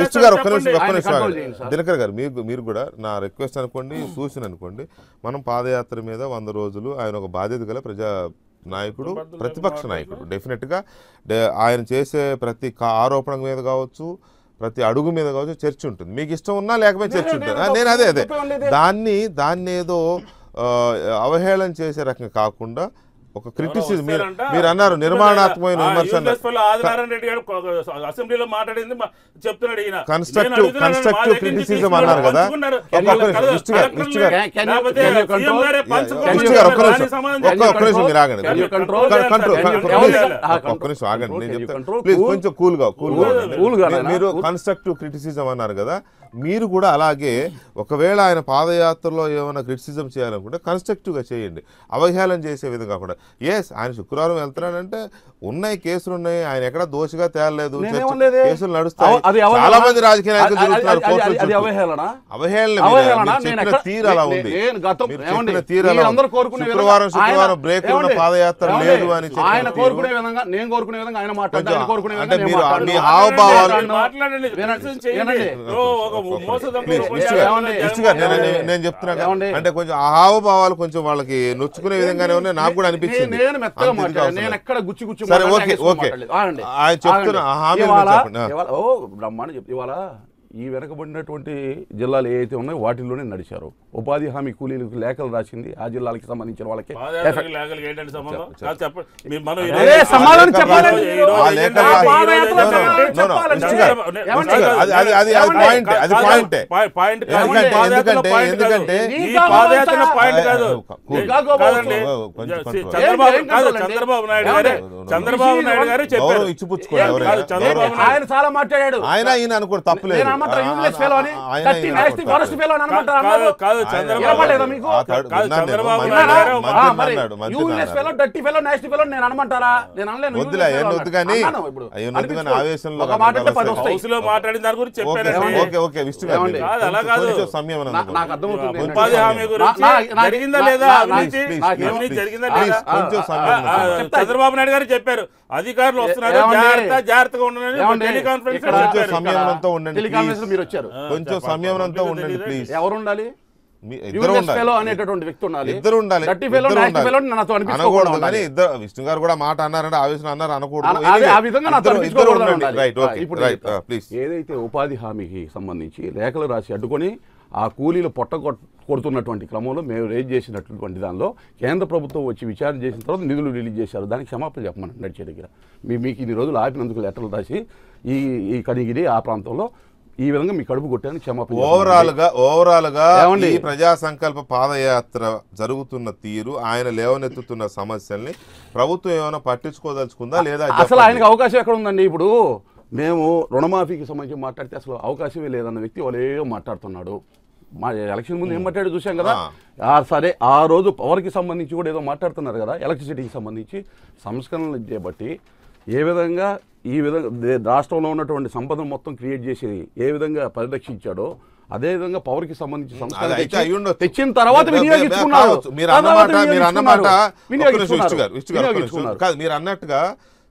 విష్ణు గారు ఒక్క నిమిషం. ఒక్క నిమిషం. దినకర్ గారు. మీరు మీరు కూడా నా రిక్వెస్ట్ అనుకోండి సూచన అనుకోండి. మనం పాదయాత్ర మీద వంద రోజులు ఆయన ఒక బాధ్యత గల ప్రజా నాయకుడు ప్రతిపక్ష నాయకుడు. డెఫినెట్గా ఆయన చేసే ప్రతి కా- ఆరోపణ మీద కావచ్చు ప్రతి అడుగు మీద కావచ్చు చర్చ ఉంటుంది. మీకు ఇష్టం ఉన్నా లేకపోతే చర్చ ఉంటుంది. నేను అదే అదే. దాన్ని దాన్ని ఏదో అవహేళన చేసే రకంగా కాకుండా ఒక క్రిటిసిజం మీరు అన్నారు నిర్మాణాత్మకమైన ఆ, విమర్శ అసెంబ్లీలో మాట్లాడింది చెప్తున్నాడు ఈయన. అన్నారు కదా. ఒక్క నిమిషం, మీరు ఆగండి. ఒక్క నిమిషం ఆగండి నేను చెప్తాను? ప్లీజ్. కొంచెం కూల్గా కూల్గా. మీరు-. కన్స్ట్రక్టివ్ క్రిటిసిజం అన్నారు కదా. మీరు కూడా అలాగే ఒకవేళ ఆయన పాదయాత్రలో ఏమైనా క్రిటిసిజం చేయాలనుకుంటే కన్స్ట్రక్టివ్గా చేయండి. అవహేళన చేసే విధంగా కాకుండా ఎస్ ఆయన శుక్రవారం వెళ్తున్నాడంటే ఉన్నాయి కేసులు ఉన్నాయి ఆయన ఎక్కడ దోషిగా తేలలేదు. కేసులు నడుస్తాయి? చాలా మంది రాజకీయ నాయకులు తిరుగుతున్నారు. అవహేళన చెప్పిన తీరు అలా ఉంది నేను గతం మీరు ఏమండి? చెప్పిన తీరు అలా శుక్రవారం శుక్రవారం బ్రేక్ ఉన్న? పాదయాత్ర? లేదు అని ఆయన. కోరుకునే విధంగా నేను కోరుకునే విధంగా ఆయన కోరుకునే అంటే మీరు. మీ హావభావాలు- నేను- చెప్తున్నా? అంటే కొంచెం ఆ హావభావాలు కొంచెం వాళ్ళకి నొచ్చుకునే విధంగానే ఉన్నాయి నాకు కూడా అనిపించింది నేను మెత్తగా మాట్లాడాను. నేను ఎక్కడ గుచ్చి గుచ్చి మాట్లాడలేదు. ఆయన చెప్తున్న చెప్పండి. ఓ బ్రహ్మాండ ఇవాళ ఈ వెనకబడినటువంటి జిల్లాలు ఏవైతే ఉన్నాయో వాటిల్లోనే నడిచారు. ఉపాధి హామీ కూలీలకు లేఖలు రాసింది. ఆ జిల్లాలకు సంబంధించిన వాళ్ళకి. చంద్రబాబు నాయుడు? గారు. చంద్రబాబు నాయుడు గారు చెప్పారు. ఇచ్చిపుచ్చుకోండి ఆయన చాలా మాట్లాడాడు. ఆయన ఈయన అనుకోండి తప్పలేదు. అనమంటారా యూజ్లెస్ ఫెలో అని. ఫారెస్ట్ ఫెలో అని అనమంటారా కాదు చంద్రబాబు మీకు? యూజ్లెస్. ఫెలో ఫెలో ఫెలో నేను అనమంటారా నేను అనలేను వద్దులే వద్దు. కానీ ఇప్పుడు. వద్దు కానీ. ఆవేశంలో ఒక మాట అంటే పది వస్తాయి హౌస్లో మాట్లాడిన దాని గురించి చెప్పారు ఓకే ఓకే ఓకే విష్ణు గారు ఏమండి? కాదు, అలా కాదు. సంయమనం. నాకు అర్థమవుతుంది ఉపాధి హామీ. గురించి జరిగిందా లేదా అవినీతి జరిగిందా కొంచెం సంయమనం. చంద్రబాబు నాయుడు గారు చెప్పారు అధికారులు వస్తున్నారు? జాగ్రత్త జాగ్రత్తగా ఏమండి? Teleconference teleconference please. మీరు వచ్చారు. కొంచెం సంయమనంతో ఉండండి ప్లీజ్ ఎవరు ఉండాలి. అనేటటువంటి వ్యక్తి ఇద్దరు అనకూడదు ఇద్దరు విష్ణు గారు కూడా మాట అన్నారంటే ఆవేశం అన్నారు అనకూడదు. ప్లీజ్ ఏదైతే ఉపాధి హామీకి సంబంధించి లేఖలు రాసి అడ్డుకొని ఆ కూలీలు పొట్ట కొట్- కొడుతున్నటువంటి క్రమంలో మేము రేజ్ చేసినటువంటి దానిలో కేంద్ర ప్రభుత్వం వచ్చి విచారణ చేసిన తర్వాత నిధులు రిలీజ్ చేశారు. దానికి క్షమాపణ చెప్పమని నడిచే దగ్గర. మీ మీకు ఇన్ని రోజులు ఆపినందుకు లెటర్లు రాసి ఈ ఈ కనిగిరి ఆ ప్రాంతంలో ఈ విధంగా మీ కడుపు కొట్టాను క్షమాపణ. ఓవరాల్గా ఓవరాల్గా? ఈ ప్రజా సంకల్ప పాదయాత్ర జరుగుతున్న తీరు ఆయన లేవనెత్తుతున్న సమస్యల్ని ప్రభుత్వం ఏమైనా పట్టించుకోదలుచుకుందా లేదా అసలు. ఆయనకు అవకాశం ఎక్కడ ఉందండి ఇప్పుడు మేము రుణమాఫీకి సంబంధించి మాట్లాడితే అసలు అవకాశమే లేదన్న వ్యక్తి వాళ్ళే మాట్లాడుతున్నాడు మా ఎలక్షన్ ముందు ఏం మాట్లాడి చూసాం కదా ఆ సరే ఆ రోజు పవర్కి సంబంధించి కూడా ఏదో మాట్లాడుతున్నారు కదా ఎలక్ట్రిసిటీకి సంబంధించి సంస్కరణలు చేపట్టి ఏ విధంగా ఈ విధంగా రాష్ట్రంలో ఉన్నటువంటి సంపదను మొత్తం క్రియేట్ చేసి ఏ విధంగా పరిరక్షించాడో అదే విధంగా పవర్కి సంబంధించి. తెచ్చిన తర్వాత. కాదు మీరు అన్నట్టుగా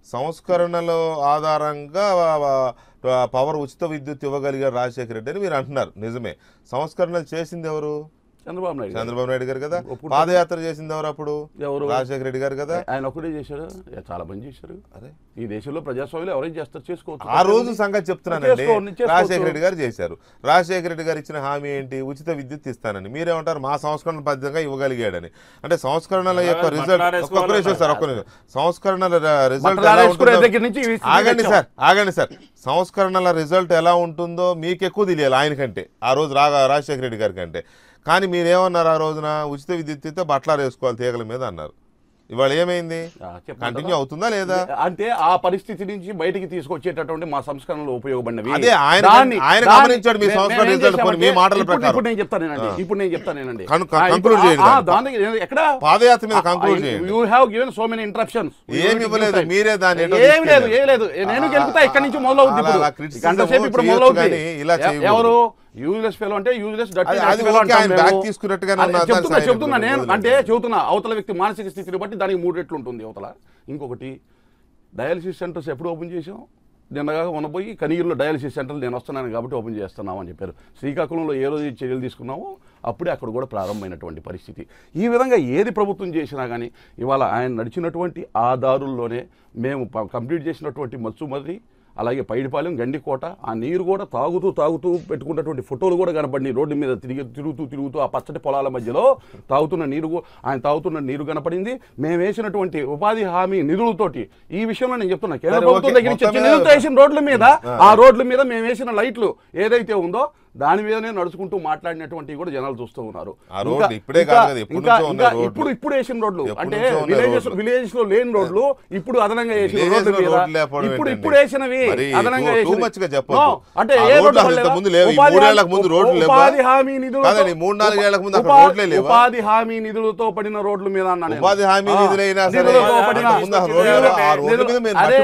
సంస్కరణల ఆధారంగా పవర్ ఉచిత విద్యుత్ ఇవ్వగలిగారు రాజశేఖర రెడ్డి అని మీరు అంటున్నారు. నిజమే. సంస్కరణలు చేసింది ఎవరు? చంద్రబాబు నాయుడు. చంద్రబాబు నాయుడు గారు కదా? పాదయాత్ర చేసింది ఎవరు అప్పుడు? ఎవరు? రాజశేఖర రెడ్డి గారు కదా? ఆయన ఒకటే చేశాడు. ఏ, చాలా మంది చేశారు. అరే. ఈ దేశంలో ప్రజాస్వామ్యంలో ఎవరైనా చేస్తారు చేసుకోవచ్చు. ఆ రోజు సంగతి చెప్తున్నానండి. రాజశేఖర రెడ్డి గారు చేశారు. రాజశేఖర రెడ్డి గారు ఇచ్చిన హామీ ఏంటి? ఉచిత విద్యుత్ ఇస్తానని. మీరేమంటారు? మా సంస్కరణ బద్దంగా ఇవ్వగలిగాడని. అంటే సంస్కరణల యొక్క రిజల్ట్ ఒక్క నిమిషం సార్ ఒక్క నిమిషం. సంస్కరణల రిజల్ట్ ఆగండి. సార్ ఆగండి సార్. సంస్కరణల రిజల్ట్ ఎలా ఉంటుందో మీకు ఎక్కువ తెలియాలి ఆయనకంటే. ఆ రోజు రాజశేఖర రెడ్డి గారి కంటే. కానీ మీరేమన్నారు ఆ రోజున? ఉచిత విద్యుత్ బట్టలు వేసుకోవాలి తీగల మీద అన్నారు. ఇవాళ ఏమైంది. కంటిన్యూ అవుతుందా లేదా? అంటే ఆ పరిస్థితి నుంచి బయటికి తీసుకొచ్చేటటువంటి మా సంస్కరణలు ఉపయోగపడినవి. అదే ఆయన- ఆయన గమనించాడు మీ మే- సంస్కరణ మేమేం రిజల్ట్ చేశామంటే, మీ మాటల ఇప్పుడు- ప్రకారం. ఇప్పుడు నేను చెప్తానేనండి ఇప్పుడు నేను చెప్తానేనండి. చేయండి. దానికి ఎక్కడ పాదయాత్ర మీద కంక్లూడ్ చేయండి. You have given so many interruptions ఏమి ఇవ్వలేదు, మీరే దాన్ని ఎటో ఏమి లేదు తీసుకెళ్ళారు. ఏం లేదు. నేను గెలుపుతా ఇక్కడి నుంచి మొదలవుద్ది ఇప్పుడు. మొదలవుద్ది. ఎవరు? యూజ్లెస్ ఫెలో అంటే యూజ్లెస్. చెప్తున్నా చెప్తున్నా నేను. అంటే చెబుతున్నా అవతల వ్యక్తి మానసిక స్థితిని బట్టి దానికి మూడు రెట్లు ఉంటుంది అవతల ఇంకొకటి డయాలసిస్ సెంటర్స్ ఎప్పుడు ఓపెన్ చేసాం నిన్నగా ఉన్నపోయి కనీరులో డయాలసిస్ సెంటర్లు నేను వస్తున్నాను కాబట్టి ఓపెన్ చేస్తున్నాం అని చెప్పారు శ్రీకాకుళంలో ఏ రోజు చర్యలు తీసుకున్నామో అప్పుడే అక్కడ కూడా ప్రారంభమైనటువంటి పరిస్థితి ఈ విధంగా ఏది ప్రభుత్వం చేసినా కానీ ఇవాళ ఆయన నడిచినటువంటి ఆ దారుల్లోనే మేము కంప్లీట్ చేసినటువంటి మత్సుమర్రి అలాగే పైడిపాలెం గండికోట ఆ నీరు కూడా తాగుతూ తాగుతూ పెట్టుకున్నటువంటి ఫోటోలు కూడా కనపడినాయి. రోడ్డు మీద తిరిగి తిరుగుతూ తిరుగుతూ ఆ పచ్చటి పొలాల మధ్యలో తాగుతున్న నీరు ఆయన తాగుతున్న నీరు కనపడింది. మేము వేసినటువంటి ఉపాధి హామీ నిధులతోటి ఈ విషయంలో నేను చెప్తున్నా. కేంద్ర ప్రభుత్వం. దగ్గర నుంచి నిధులతో వేసిన రోడ్ల మీద ఆ రోడ్ల మీద మేము వేసిన లైట్లు ఏదైతే ఉందో దాని మీదనే నడుచుకుంటూ మాట్లాడినటువంటి కూడా జనాలు చూస్తూ ఉన్నారు. ఇప్పుడే. ఇప్పుడు వేసిన రోడ్లు. అంటే విలేజెస్. విలేజెస్లో లేని రోడ్లు ఇప్పుడు అదనంగా వేసిన రోడ్ల మీద ఇప్పుడు? ఇప్పుడు వేసినవి అదనంగా అంటే ఏ ఉపాధి హామీ- ముందు రోడ్లు లేవా? ఉపాధి హామీ నిధులతో కాదండి, మూడు నాలుగేళ్ళకు ముందు రోడ్లే లేవా? ఉపాధి హామీ నిధులతో పడిన రోడ్ల మీద అన్నా నేను. ఉపాధి హామీ నిధులైనా సరే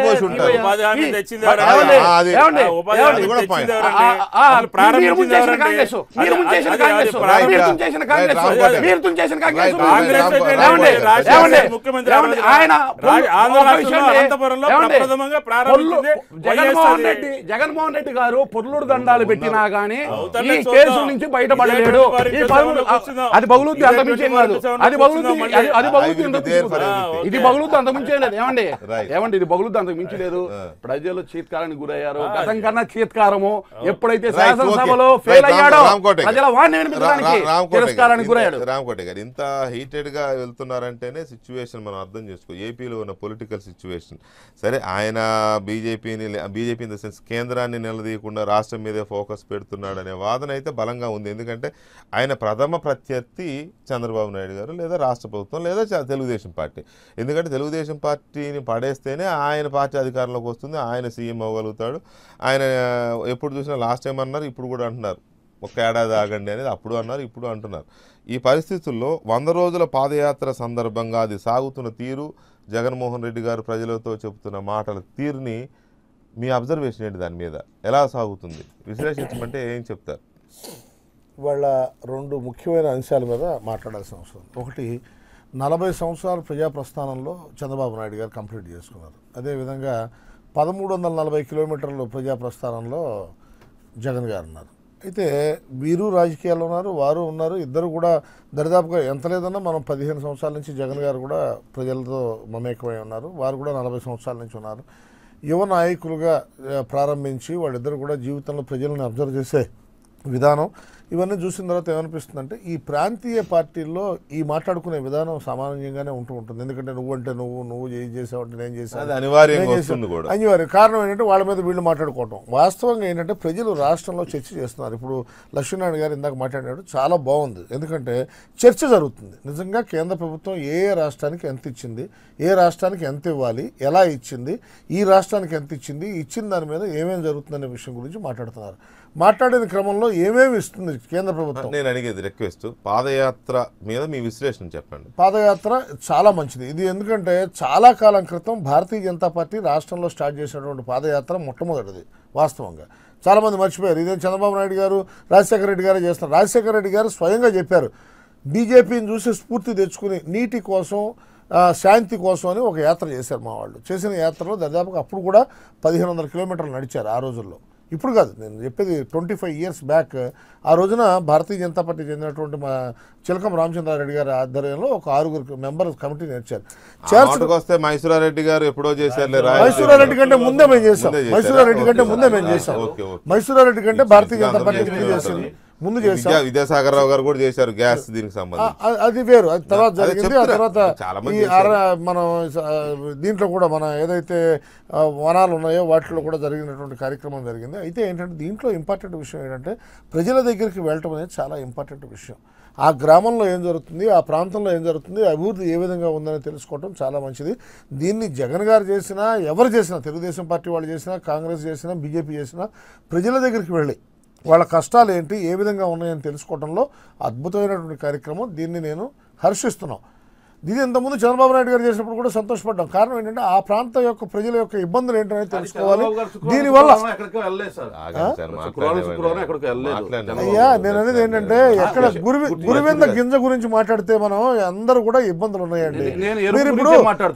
ఉపాధి హామీ తెచ్చింది కాంగ్రెస్ మీరు కాంగ్రెస్ మీరు కాంగ్రెస్. మీరు కాంగ్రెస్. ఆయన జగన్మోహన్ రెడ్డి జగన్మోహన్ రెడ్డి గారు పొర్లుడు దండాలు పెట్టినా గానీ ఈ. కేసు నుంచి బయటపడలేడు. ఇదే ఈ 24 పదవులు- కూర్చుందాం. అది బగులుద్ది అంత మించి కాదు. 24 అది బగులుద్ది. అది- బగులుద్ది. ఇది బగులుద్ది అంత మించి లేదు. ఏమండి. ఏమండి? ఇది బగులుద్ది అంత మించి లేదు. ప్రజలు చీత్కారానికి గురయ్యారు. గతం కన్నా చీత్కారము ఎప్పుడైతే శాసనసభలో ఫెయిల్ అయ్యాడో రామ్- రామ్కోటి గారు. ప్రజల రా- వినిపించడానికి రా- రామ్కోటి గారు, తిరస్కారానికి ఇంత- గురయ్యాడు. రామ్కోటి గారు ఇంత హీటెడ్గా వెళ్తున్నారంటేనే సిచ్యువేషన్ మనం అర్థం చేసుకో ఏపీలో ఉన్న పొలిటికల్ సిచ్యువేషన్. సరే ఆయన బీజేపీని బీజేపీ ఇన్ ద సెన్స్ కేంద్రాన్ని నిలదీయకుండా రాష్ట్రం మీదే ఫోకస్ పెడుతున్నాడు అనే వాదన అయితే బలంగా ఉంది. ఎందుకంటే ఆయన ప్రథమ ప్రత్యర్థి చంద్రబాబు నాయుడు గారు లేదా రాష్ట్ర ప్రభుత్వం లేదా తెలుగుదేశం పార్టీ. ఎందుకంటే తెలుగుదేశం పార్టీని పడేస్తేనే ఆయన పార్టీ అధికారంలోకి వస్తుంది ఆయన సీఎం అవ్వగలుగుతాడు. ఆయన ఎప్పుడు చూసినా లాస్ట్ టైం అన్నారు ఇప్పుడు కూడా అంటున్నారు. అంటున్నారు. ఒక ఏడాది ఆగండి అనేది అప్పుడు అన్నారు ఇప్పుడు అంటున్నారు. ఈ పరిస్థితుల్లో వంద రోజుల పాదయాత్ర సందర్భంగా అది సాగుతున్న తీరు జగన్మోహన్ రెడ్డి గారు ప్రజలతో చెబుతున్న మాటల తీరుని మీ అబ్జర్వేషన్ ఏంటి దాని మీద? ఎలా సాగుతుంది? విశ్లేషించమంటే ఏం చెప్తారు? వాళ్ళ రెండు ముఖ్యమైన అంశాల మీద మాట్లాడాల్సిన అవసరం ఒకటి నలభై సంవత్సరాల ప్రజా ప్రస్థానంలో చంద్రబాబు నాయుడు గారు కంప్లీట్ చేసుకున్నారు. అదేవిధంగా పదమూడు వందల నలభై కిలోమీటర్లు ప్రజా ప్రస్థానంలో జగన్ గారు ఉన్నారు. అయితే వీరు రాజకీయాల్లో ఉన్నారు వారు ఉన్నారు ఇద్దరు కూడా దరిదాపుగా ఎంత లేదన్నా మనం పదిహేను సంవత్సరాల నుంచి జగన్ గారు కూడా ప్రజలతో మమేకమై ఉన్నారు వారు కూడా నలభై సంవత్సరాల నుంచి ఉన్నారు. యువ నాయకులుగా ప్రారంభించి వాళ్ళిద్దరు కూడా జీవితంలో ప్రజలను అబ్జర్వ్ చేసే విధానం ఇవన్నీ చూసిన తర్వాత ఏమనిపిస్తుందంటే ఈ ప్రాంతీయ పార్టీల్లో ఈ మాట్లాడుకునే విధానం సామాన్యంగానే ఉంటూ ఉంటుంది. ఎందుకంటే నువ్వు అంటే నువ్వు నువ్వు ఏం చేసావు అంటే నేను కూడా. అనివార్యం. కారణం ఏంటంటే వాళ్ళ మీద వీళ్ళు మాట్లాడుకోవటం. వాస్తవంగా ఏంటంటే ప్రజలు రాష్ట్రంలో చర్చ చేస్తున్నారు. ఇప్పుడు లక్ష్మీనారాయణ గారు ఇందాక మాట్లాడినాడు చాలా బాగుంది. ఎందుకంటే చర్చ జరుగుతుంది. నిజంగా కేంద్ర ప్రభుత్వం ఏ ఏ రాష్ట్రానికి ఎంత ఇచ్చింది ఏ రాష్ట్రానికి ఎంత ఇవ్వాలి ఎలా ఇచ్చింది ఈ రాష్ట్రానికి ఎంత ఇచ్చింది ఇచ్చిన దాని మీద ఏమేమి జరుగుతుందనే విషయం గురించి మాట్లాడుతున్నారు. మాట్లాడిన క్రమంలో ఏమేమి ఇస్తుంది కేంద్ర ప్రభుత్వం. నేను అడిగేది రిక్వెస్ట్. పాదయాత్ర మీద మీ విశ్లేషణ చెప్పండి. పాదయాత్ర చాలా మంచిది. ఇది ఎందుకంటే చాలా కాలం క్రితం భారతీయ జనతా పార్టీ రాష్ట్రంలో స్టార్ట్ చేసినటువంటి పాదయాత్ర మొట్టమొదటిది వాస్తవంగా. చాలామంది మర్చిపోయారు. ఇదే చంద్రబాబు నాయుడు గారు రాజశేఖర రెడ్డి గారే చేస్తున్నారు. రాజశేఖర రెడ్డి గారు స్వయంగా చెప్పారు బీజేపీని చూసి స్ఫూర్తి తెచ్చుకుని నీటి కోసం శాంతి కోసం అని ఒక యాత్ర చేశారు మా వాళ్ళు. చేసిన యాత్రలో దాదాపుగా అప్పుడు కూడా పదిహేను వందల కిలోమీటర్లు నడిచారు ఆ రోజుల్లో. ఇప్పుడు కాదు నేను చెప్పేది ట్వంటీ ఫైవ్ ఇయర్స్ బ్యాక్ ఆ రోజున భారతీయ జనతా పార్టీ చెందినటువంటి మా చిలకం రామచంద్రారెడ్డి గారి ఆధ్వర్యంలో ఒక ఆరుగురు మెంబర్ కమిటీ నడిచారు చేర్చు మాటకు వస్తే మైసూరారెడ్డి గారు ఎప్పుడో చేశారులే మైసూరారెడ్డి కంటే ముందే మేము చేసాం చేశారా? మైసూరారెడ్డి కంటే ముందే మేము చేసాం. మైసూరారెడ్డి కంటే భారతీయ జనతా పార్టీ. చేసింది ముందు విద్యా విద్యాసాగర్ రావు గారు కూడా చేశారు గ్యాస్ దీనికి సంబంధించి. అది వేరు. అది తర్వాత జరిగింది. ఆ. తర్వాత ఈ మనం దీంట్లో కూడా మన ఏదైతే వనాలు ఉన్నాయో వాటిలో కూడా జరిగినటువంటి కార్యక్రమం జరిగింది. అయితే ఏంటంటే దీంట్లో ఇంపార్టెంట్ విషయం ఏంటంటే ప్రజల దగ్గరికి వెళ్ళటం అనేది చాలా ఇంపార్టెంట్ విషయం. ఆ గ్రామంలో ఏం జరుగుతుంది ఆ ప్రాంతంలో ఏం జరుగుతుంది అభివృద్ధి ఏ విధంగా ఉందని తెలుసుకోవటం చాలా మంచిది. దీన్ని జగన్ గారు చేసినా ఎవరు చేసినా తెలుగుదేశం పార్టీ వాళ్ళు చేసినా కాంగ్రెస్ చేసినా బీజేపీ చేసినా ప్రజల దగ్గరికి వెళ్ళి వాళ్ళ కష్టాలు ఏంటి ఏ విధంగా ఉన్నాయని తెలుసుకోవడంలో అద్భుతమైనటువంటి కార్యక్రమం దీన్ని నేను హర్షిస్తున్నాం. ఇది ఇంతకుముందు చంద్రబాబు నాయుడు గారు చేసినప్పుడు కూడా సంతోషపడ్డాం. కారణం ఏంటంటే ఆ ప్రాంతం యొక్క ప్రజల యొక్క ఇబ్బందులు ఏంటనేది తెలుసుకోవాలి. దీనివల్ల. అయ్యా నేను అనేది ఏంటంటే ఎక్కడ గురి గురివింద గింజ గురించి మాట్లాడితే మనం అందరూ కూడా ఇబ్బందులు ఉన్నాయండి. మీరు ఇప్పుడు.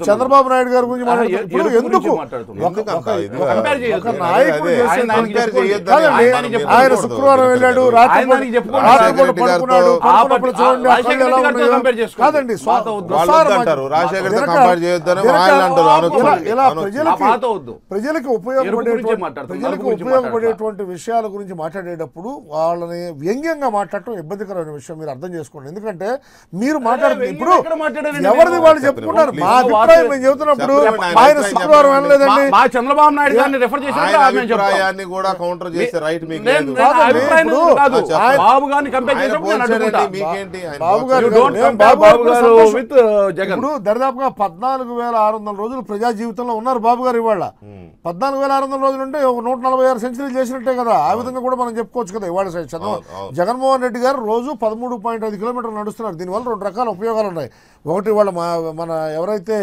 చంద్రబాబు నాయుడు గారి గురించి మాట్లాడుతున్నారు. ఎందుకు? ఆయన కాదండి, శుక్రవారం వెళ్ళాడు రాత్రి పడుకున్నాడు. కంపేర్ చేసుకోండి. కాదండి ప్రజలకి. ప్రజలకు గురించే ఉపయోగపడేటువంటి విషయాల గురించి మాట్లాడేటప్పుడు వాళ్ళని వ్యంగ్యంగా మాట్లాడటం ఇబ్బందికరమైన విషయం. మీరు అర్థం చేసుకోండి. ఎందుకంటే మీరు మాట్లాడుతుంది ఇప్పుడు ఎవరిది? వాళ్ళు చెప్పుకుంటారు. మా అభిప్రాయం మేము చెబుతున్నప్పుడు. ఆయన శుక్రవారం. వెళ్ళలేదండి మా చంద్రబాబు నాయుడు గారిని రెఫర్ అభిప్రాయాన్ని కూడా కౌంటర్ చేసే రైట్ మీకు. బాబు గారిని కంపేర్ చేసినప్పుడు బాబు గారు You జగన్. ఇప్పుడు దరిదాపుగా పద్నాలుగు వేల ఆరు వందల రోజులు ప్రజా జీవితంలో ఉన్నారు బాబు గారు ఇవాళ. పద్నాలుగు వేల ఆరు వందల రోజులు అంటే ఒక నూట నలభై ఆరు సెంచరీలు చేసినట్టే కదా. ఆ విధంగా కూడా మనం చెప్పుకోవచ్చు కదా ఇవాళ చంద్ర. జగన్మోహన్ రెడ్డి గారు రోజు పదమూడు పాయింట్ ఐదు కిలోమీటర్లు నడుస్తున్నారు. దీనివల్ల రెండు రకాల ఉపయోగాలు ఉన్నాయి. ఒకటి వాళ్ళ మన ఎవరైతే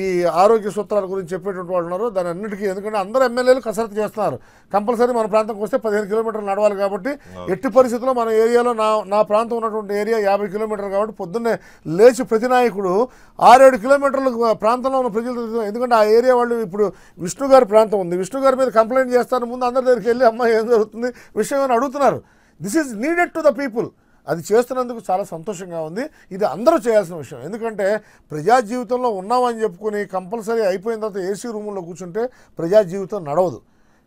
ఈ ఆరోగ్య సూత్రాల గురించి చెప్పేటువంటి వాళ్ళు ఉన్నారో దాని అన్నిటికీ ఎందుకంటే అందరు ఎమ్మెల్యేలు కసరత్తు చేస్తున్నారు. కంపల్సరీ మన ప్రాంతంకి వస్తే పదిహేను కిలోమీటర్లు నడవాలి కాబట్టి ఎట్టి పరిస్థితుల్లో మన ఏరియాలో నా నా ప్రాంతం ఉన్నటువంటి ఏరియా యాభై కిలోమీటర్లు కాబట్టి పొద్దున్నే లేచి ప్రతి నాయకుడు ఆరేడు కిలోమీటర్ల ప్రాంతంలో ఉన్న ప్రజలు ఎందుకంటే ఆ ఏరియా వాళ్ళు ఇప్పుడు విష్ణు గారి ప్రాంతం ఉంది. విష్ణు గారి మీద కంప్లైంట్ చేస్తాను ముందు అందరి దగ్గరికి వెళ్ళి అమ్మాయి ఏం జరుగుతుంది? విషయం అని అడుగుతున్నారు? This is needed to the people అది చేస్తున్నందుకు చాలా సంతోషంగా ఉంది. ఇది అందరూ చేయాల్సిన విషయం. ఎందుకంటే ప్రజా జీవితంలో ఉన్నామని చెప్పుకొని కంపల్సరీ అయిపోయిన తర్వాత ఏసీ రూముల్లో కూర్చుంటే ప్రజా జీవితం నడవదు.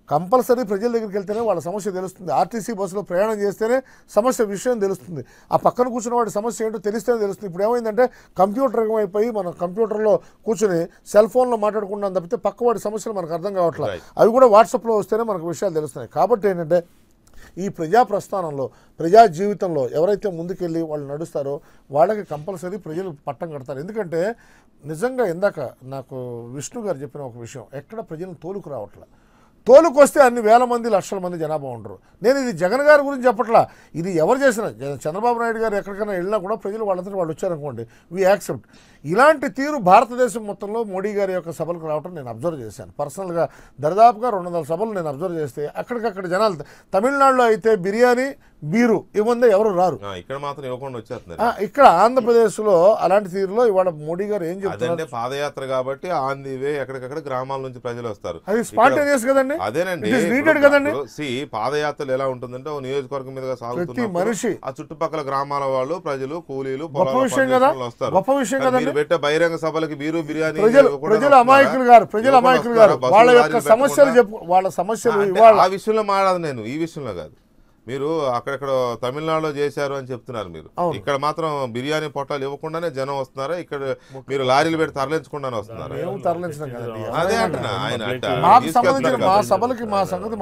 కంపల్సరీ ప్రజల దగ్గరికి వెళ్తేనే వాళ్ళ సమస్య తెలుస్తుంది. ఆర్టీసీ బస్సులో ప్రయాణం చేస్తేనే సమస్య విషయం తెలుస్తుంది. ఆ పక్కన కూర్చున్న వాడి సమస్య ఏంటో తెలిస్తేనే తెలుస్తుంది. ఇప్పుడు ఏమైందంటే కంప్యూటర్ అయిపోయి మనం కంప్యూటర్లో కూర్చుని సెల్ ఫోన్లో మాట్లాడుకున్నాం తప్పితే పక్క వాడి సమస్యలు మనకు అర్థం కావట్లేదు. అవి కూడా వాట్సాప్లో వస్తేనే మనకు విషయాలు తెలుస్తున్నాయి. కాబట్టి ఏంటంటే ఈ ప్రజా ప్రస్థానంలో ప్రజా జీవితంలో ఎవరైతే ముందుకెళ్ళి వాళ్ళు నడుస్తారో వాళ్ళకి కంపల్సరీ ప్రజలు పట్టం కడతారు. ఎందుకంటే నిజంగా ఇందాక నాకు విష్ణు గారు చెప్పిన ఒక విషయం ఎక్కడ ప్రజలను తోలుకు రావట్లేదు తోలుకొస్తే అన్ని వేల మంది లక్షల మంది జనాభా ఉండరు. నేను ఇది జగన్ గారి గురించి చెప్పట్లా. ఇది ఎవరు చేసినా చంద్రబాబు నాయుడు గారు ఎక్కడికైనా వెళ్ళినా కూడా ప్రజలు వాళ్ళంతా వాళ్ళు వచ్చారనుకోండి వీ యాక్సెప్ట్ ఇలాంటి తీరు భారతదేశం మొత్తంలో మోడీ గారి యొక్క సభలకు రావడం నేను అబ్జర్వ్ చేశాను. పర్సనల్గా దరిదాపుగా రెండు వందల సభలు నేను అబ్జర్వ్ చేస్తే అక్కడికక్కడ జనాలు తమిళనాడులో అయితే బిర్యానీ బీరు ఇవ్వందే ఎవరు రారు ఇక్కడ మాత్రం ఇవ్వకుండా వచ్చేస్తున్నారు ఇక్కడ ఆంధ్రప్రదేశ్లో అలాంటి తీరులో ఇవాళ మోడీ గారు ఏం అదంటే పాదయాత్ర కాబట్టి ఆన్ ది వే ఎక్కడికక్కడ గ్రామాల నుంచి ప్రజలు వస్తారు అది స్పాంటేనియస్ కదండి అదేనండి కదండి సి పాదయాత్రలు ఎలా ఉంటుందంటే ఓ నియోజకవర్గం మీదుగా సాగుతున్నప్పుడు మనిషి. ఆ చుట్టుపక్కల గ్రామాల వాళ్ళు ప్రజలు కూలీలు కదా? వస్తారు గొప్ప విషయం కదండి? మీరు పెట్టే బహిరంగ సభలకి బీరు బిర్యానీ ప్రజలు? అమాయకులు గారు ప్రజలు అమాయకులు గారు? వాళ్ళ యొక్క సమస్యలు? చెప్పు వాళ్ళ సమస్యలు ఆ విషయంలో మాట్లాడదు నేను ఈ విషయంలో కాదు మీరు అక్కడెక్కడ తమిళనాడులో చేశారు అని చెప్తున్నారు మీరు. ఇక్కడ మాత్రం బిర్యానీ పొట్టాలు ఇవ్వకుండానే జనం వస్తున్నారా? ఇక్కడ మీరు లారీలు పెట్టి తరలించకుండానే వస్తున్నారా? మేము తరలించడం కదండి అదే అంటున్నా. ఆయన. మా సభలకి మా సంగతి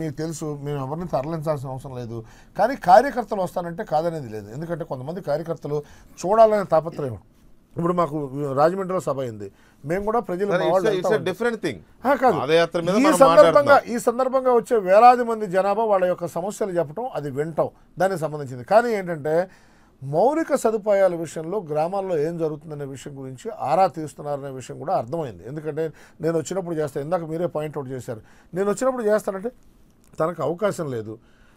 మీకు తెలుసు. మేము ఎవరిని తరలించాల్సిన అవసరం లేదు. కానీ కార్యకర్తలు వస్తానంటే కాదనేది లేదు. ఎందుకంటే కొంతమంది కార్యకర్తలు చూడాలనే తాపత్రయం. ఇప్పుడు మాకు రాజమండ్రిలో సభ అయింది. మేము కూడా ప్రజలు. డిఫరెంట్ థింగ్ కాదు. ఈ సందర్భంగా ఈ సందర్భంగా వచ్చే వేలాది మంది జనాభా వాళ్ళ యొక్క సమస్యలు చెప్పడం అది వింటాం. దానికి సంబంధించింది. కానీ ఏంటంటే మౌలిక సదుపాయాల విషయంలో గ్రామాల్లో ఏం జరుగుతుందనే విషయం గురించి ఆరా తీస్తున్నారనే విషయం కూడా అర్థమైంది. ఎందుకంటే నేను వచ్చినప్పుడు చేస్తాను ఇందాక మీరే పాయింట్అవుట్ చేశారు. నేను వచ్చినప్పుడు చేస్తానంటే తనకు అవకాశం లేదు.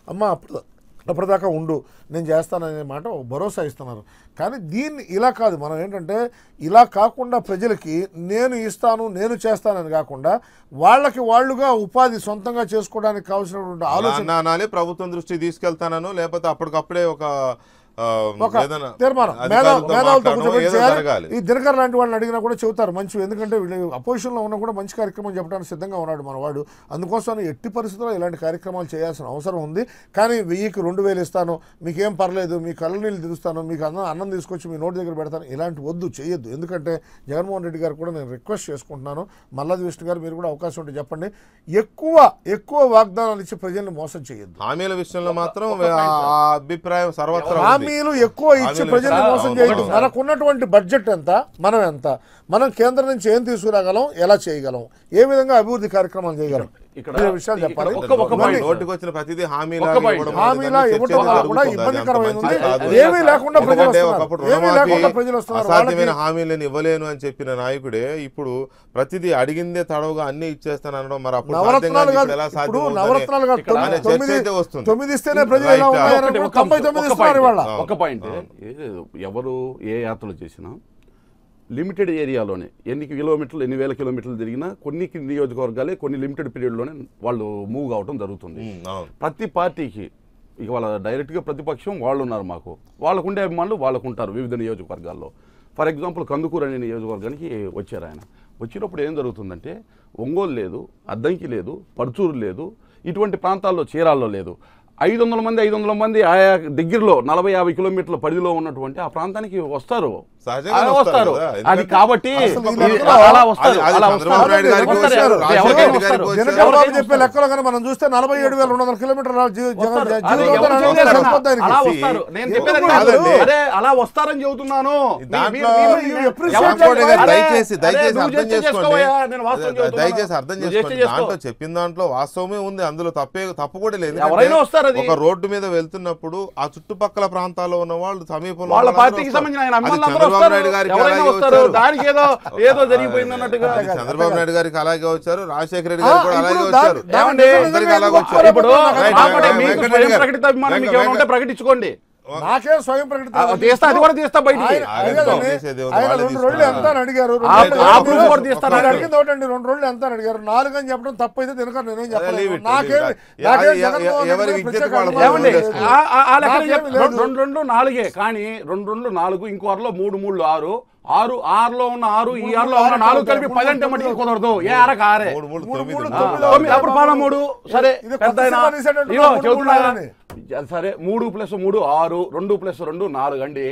అమ్మ అప్పుడు అప్పటిదాకా ఉండు నేను చేస్తాననే మాట భరోసా ఇస్తున్నారు. కానీ దీన్ని ఇలా కాదు. మనం ఏంటంటే ఇలా కాకుండా ప్రజలకి నేను ఇస్తాను నేను చేస్తానని కాకుండా వాళ్ళకి వాళ్ళుగా ఉపాధి సొంతంగా చేసుకోవడానికి కావాల్సినటువంటి ఆలోచన ప్రభుత్వం దృష్టికి తీసుకెళ్తానను లేకపోతే అప్పటికప్పుడే ఒక ఈ దినకర్ లాంటి వాళ్ళని అడిగినా కూడా చెబుతారు. మంచి ఎందుకంటే వీళ్ళు అపోజిషన్లో ఉన్నా కూడా మంచి కార్యక్రమం చెప్పడానికి సిద్ధంగా ఉన్నాడు మనవాడు అందుకోసం ఎట్టి పరిస్థితుల్లో ఇలాంటి కార్యక్రమాలు చేయాల్సిన అవసరం ఉంది. కానీ వెయ్యికి రెండు వేలు ఇస్తాను మీకేం పర్లేదు మీ కళ్ళ నీళ్ళు తీరుస్తాను మీకు అన్నం అన్నం తీసుకొచ్చి మీ నోటి దగ్గర పెడతాను ఇలాంటి వద్దు చేయొద్దు ఎందుకంటే జగన్మోహన్ రెడ్డి గారు కూడా నేను రిక్వెస్ట్ చేసుకుంటున్నాను. మల్లాది విష్ణు గారు మీరు కూడా అవకాశం ఉంటే చెప్పండి. ఎక్కువ ఎక్కువ వాగ్దానాలు ఇచ్చి ప్రజల్ని మోసం చేయొద్దు హామీల విషయంలో మాత్రం అభిప్రాయం సర్వత్రా. హామీలు ఎక్కువ ఇచ్చి ప్రజల్ని? మోసం అవును, చేయదు అవును. మనకు ఉన్నటువంటి బడ్జెట్ ఎంత మనం ఎంత మనం కేంద్రం నుంచి ఏం తీసుకురాగలం ఎలా చేయగలం ఏ విధంగా అభివృద్ధి కార్యక్రమాలు చేయగలం? ఇక్కడ- ఈ విషయాలు ఇక్కడ చెప్పాలి. ఒక్క- ఒక్క ఇవన్నీ point. నోటికి వచ్చిన ప్రతిదీ హామీలా. ఇవ్వడం కూడా. ఏమీ లేకుండా ప్రజలు. అసాధ్యమైన హామీలను ఇవ్వలేను అని చెప్పిన నాయకుడే ఇప్పుడు ప్రతిదీ అడిగిందే తడవుగా అన్ని ఇచ్చేస్తాను అనడం మరి అప్పుడు నవరత్నాలు తొమ్మిది- ఇస్తేనే ప్రజలు ఒక పాయింట్ ఎవరు ఏ యాత్రలు చేసినా లిమిటెడ్ ఏరియాలోనే ఎన్ని కిలోమీటర్లు ఎన్ని వేల కిలోమీటర్లు తిరిగినా కొన్ని నియోజకవర్గాలే కొన్ని లిమిటెడ్ పీరియడ్లోనే వాళ్ళు మూవ్ కావడం జరుగుతుంది. ప్రతి పార్టీకి ఇక వాళ్ళ డైరెక్ట్గా ప్రతిపక్షం వాళ్ళు ఉన్నారు మాకు. వాళ్ళకు ఉండే అభిమానులు వాళ్ళకు ఉంటారు వివిధ నియోజకవర్గాల్లో. ఫర్ ఎగ్జాంపుల్ కందుకూరు అనే నియోజకవర్గానికి వచ్చారు ఆయన. వచ్చినప్పుడు ఏం జరుగుతుందంటే ఒంగోలు లేదు అద్దంకి లేదు పడుచూరు లేదు ఇటువంటి ప్రాంతాల్లో చీరాల్లో లేదు. ఐదు వందల మంది ఐదు వందల మంది ఆయా దగ్గరలో నలభై యాభై కిలోమీటర్ల పరిధిలో ఉన్నటువంటి ఆ ప్రాంతానికి వస్తారు. వస్తారు అది కాబట్టి అలా వస్తారు అలా చెప్పే లెక్కలో కానీ మనం చూస్తే నలభై ఏడు వేల రెండు వందల కిలోమీటర్ల. అలా వస్తారని చెబుతున్నాను. దయచేసి అర్థం చేసుకోండి. దయచేసి అర్థం చేసుకోండి. చేసుకో. దాంట్లో చెప్పిన దాంట్లో వాస్తవమే ఉంది. అందులో తప్పే తప్పు కూడా లేదు. ఎవరైనా వస్తారు. ఒక రోడ్డు మీద వెళ్తున్నప్పుడు ఆ చుట్టుపక్కల ప్రాంతాల్లో ఉన్న వాళ్ళు సమీపంలో వాళ్ళ పార్టీకి. సంబంధించిన. దానికి ఏదో ఏదో జరిగిపోయింది అన్నట్టుగా. చంద్రబాబు నాయుడు గారికి అలాగే వచ్చారు. రాజశేఖర రెడ్డి ఆ, గారికి కూడా అలాగే వచ్చారు. అలాగే వచ్చారు. ఇప్పుడు మీకు వెంకటరెడ్డి స్వయం గారు. ప్రకటిత అభిమానం మీకు వెంక- ఏమైనా ఉంటే ప్రకటించుకోండి. నాకే స్వయం తీస్తా, అది కూడా తీస్తా బయటికి. వాళ్ళే రెండు రోజులు ఎంత అడిగారు. అడిగింది ఒకటండి రెండు రోజులు ఎంత అడిగారు నాలుగు అని చెప్పడం తప్పైతే తినక నేనేం చెప్పలేదు it, నాకేం leave it. నాకేం ఎ- ఎ- జగన్మోహన్ రెడ్డి ఎవరి మీద విజ్ఞత ప్రత్యేక వాళ్ళ అభిమానం ఏమండి లేదు. లేదు. ఆ- ఆ- ఆ లెక్కన నాకేం చెప్ప- లేదు. రెండు రెండు నాలుగే కానీ రెండు రెండు నాలుగు ఇంకో మూడు మూడు ఆరు ఆరు ఆరులో ఉన్న ఆరు ఈ ఆరులో ఉన్న నాలుగు కలిపి పది అంటే మటుకు కుదరదు. ఏ అరకు ఆరే. మూడు మూడు మూడు అప్పుడు సరే ఇది పెద్ద. సరే మూడు ప్లస్ మూడు ఆరు రెండు ప్లస్ రెండు నాలుగు అండి.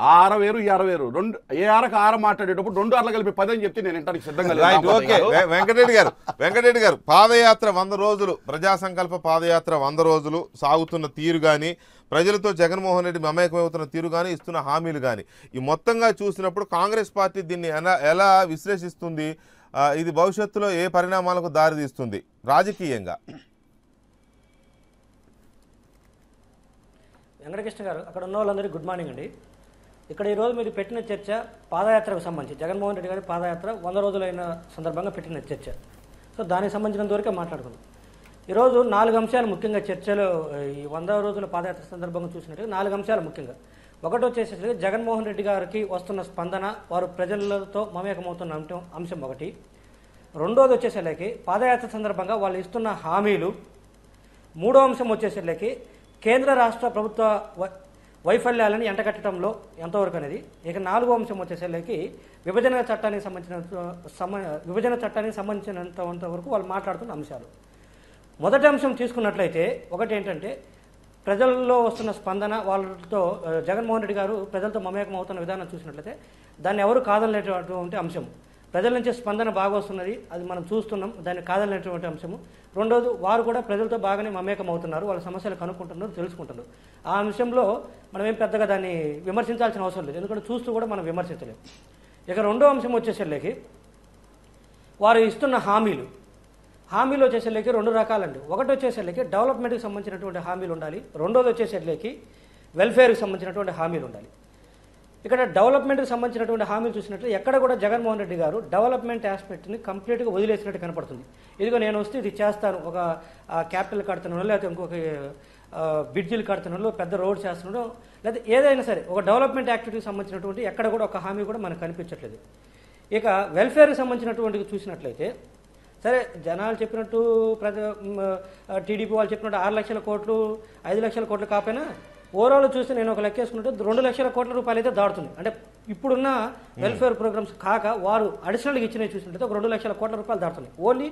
ఆర వేరు ఈ వేరు రెండు ఏ ఆరకు ఆర మాట్లాడేటప్పుడు రెండు అరలు కలిపి పది అని చెప్తే నేను ఇంటానికి సిద్ధంగా లేను. రైట్ రాంపతి ఓకే వెంకటరెడ్డి గారు వెంకటరెడ్డి గారు పాదయాత్ర వంద రోజులు ప్రజా సంకల్ప పాదయాత్ర వంద రోజులు సాగుతున్న తీరు కానీ ప్రజలతో జగన్మోహన్ రెడ్డి మమేకమవుతున్న తీరు కానీ ఇస్తున్న హామీలు కానీ ఈ మొత్తంగా చూసినప్పుడు కాంగ్రెస్ పార్టీ దీన్ని ఎలా ఎలా విశ్లేషిస్తుంది? ఇది భవిష్యత్తులో ఏ పరిణామాలకు దారితీస్తుంది? రాజకీయంగా. వెంకటకృష్ణ గారు అక్కడ ఉన్న వాళ్ళందరికీ గుడ్ మార్నింగ్ అండి. ఇక్కడ ఈరోజు మీరు పెట్టిన చర్చ పాదయాత్రకు సంబంధించి. జగన్మోహన్ రెడ్డి గారి పాదయాత్ర వంద రోజులైన సందర్భంగా పెట్టిన చర్చ. సో దానికి సంబంధించినంత వరకే మాట్లాడుకుందాం. ఈరోజు నాలుగు అంశాలు ముఖ్యంగా చర్చలో ఈ వంద రోజుల పాదయాత్ర సందర్భంగా చూసినట్టుగా నాలుగు అంశాలు ముఖ్యంగా. ఒకటి వచ్చేసరికి జగన్మోహన్ రెడ్డి గారికి వస్తున్న స్పందన వారు ప్రజలతో మమేకమవుతున్న అంశం అంశం ఒకటి. రెండోది వచ్చేసరికి పాదయాత్ర సందర్భంగా వాళ్ళు ఇస్తున్న హామీలు. మూడో అంశం వచ్చేసరికి కేంద్ర రాష్ట్ర ప్రభుత్వ వైఫల్యాలను ఎంటగట్టడంలో ఎంతవరకు అనేది ఇక నాలుగో అంశం వచ్చేసరికి విభజన చట్టానికి సంబంధించిన విభజన చట్టానికి సంబంధించినంత వరకు వాళ్ళు మాట్లాడుతున్న అంశాలు. మొదటి అంశం తీసుకున్నట్లయితే ఒకటి ఏంటంటే ప్రజల్లో వస్తున్న స్పందన వాళ్ళతో జగన్మోహన్ రెడ్డి గారు ప్రజలతో మమేకం అవుతున్న విధానం చూసినట్లయితే దాన్ని ఎవరు కాదనలేటువంటి అంశం. ప్రజల నుంచి స్పందన బాగా వస్తున్నది అది మనం చూస్తున్నాం. దాన్ని కాదనలేటువంటి అంశము. రెండోది వారు కూడా ప్రజలతో బాగానే మమేకం అవుతున్నారు వాళ్ళ సమస్యలు కనుక్కుంటున్నారు తెలుసుకుంటున్నారు. ఆ అంశంలో మనం ఏం పెద్దగా దాన్ని విమర్శించాల్సిన అవసరం లేదు. ఎందుకంటే చూస్తూ కూడా మనం విమర్శించలేము ఇక రెండో అంశం వచ్చేసరికి వారు ఇస్తున్న హామీలు. హామీలు వచ్చేసరికి రెండు రకాలండి. ఒకటి వచ్చేసరికి డెవలప్మెంట్కి సంబంధించినటువంటి హామీలు ఉండాలి. రెండోది వచ్చేసరికి వెల్ఫేర్కి సంబంధించినటువంటి హామీలు ఉండాలి. ఇక్కడ డెవలప్మెంట్కి సంబంధించినటువంటి హామీలు చూసినట్లు ఎక్కడ కూడా జగన్మోహన్ రెడ్డి గారు డెవలప్మెంట్ ఆస్పెక్ట్ని కంప్లీట్గా వదిలేసినట్టు కనపడుతుంది. ఇదిగో నేను వస్తే ఇది చేస్తాను. ఒక క్యాపిటల్ కడుతున్నాను లేకపోతే ఇంకొక ఆ, బ్రిడ్జిలు కడుతున్నాడు పెద్ద రోడ్ చేస్తున్నాడు లేదా ఏదైనా సరే ఒక డెవలప్మెంట్ యాక్టివిటీకి సంబంధించినటువంటి ఎక్కడ కూడా ఒక హామీ కూడా మనకు కనిపించట్లేదు. ఇక వెల్ఫేర్కి సంబంధించినటువంటి చూసినట్లయితే సరే జనాలు చెప్పినట్టు ప్రజ టీడీపీ వాళ్ళు చెప్పినట్టు ఆరు లక్షల కోట్లు ఐదు లక్షల కోట్లు కాపోయినా ఓవరాల్ చూస్తే నేను ఒక లెక్క వేసుకుంటే రెండు లక్షల కోట్ల రూపాయలు అయితే దాడుతుంది. అంటే ఇప్పుడున్న వెల్ఫేర్ ప్రోగ్రామ్స్ కాక వారు అడిషనల్గా ఇచ్చినవి చూసినట్లయితే ఒక రెండు లక్షల కోట్ల రూపాయలు దాడుతుంది. ఓన్లీ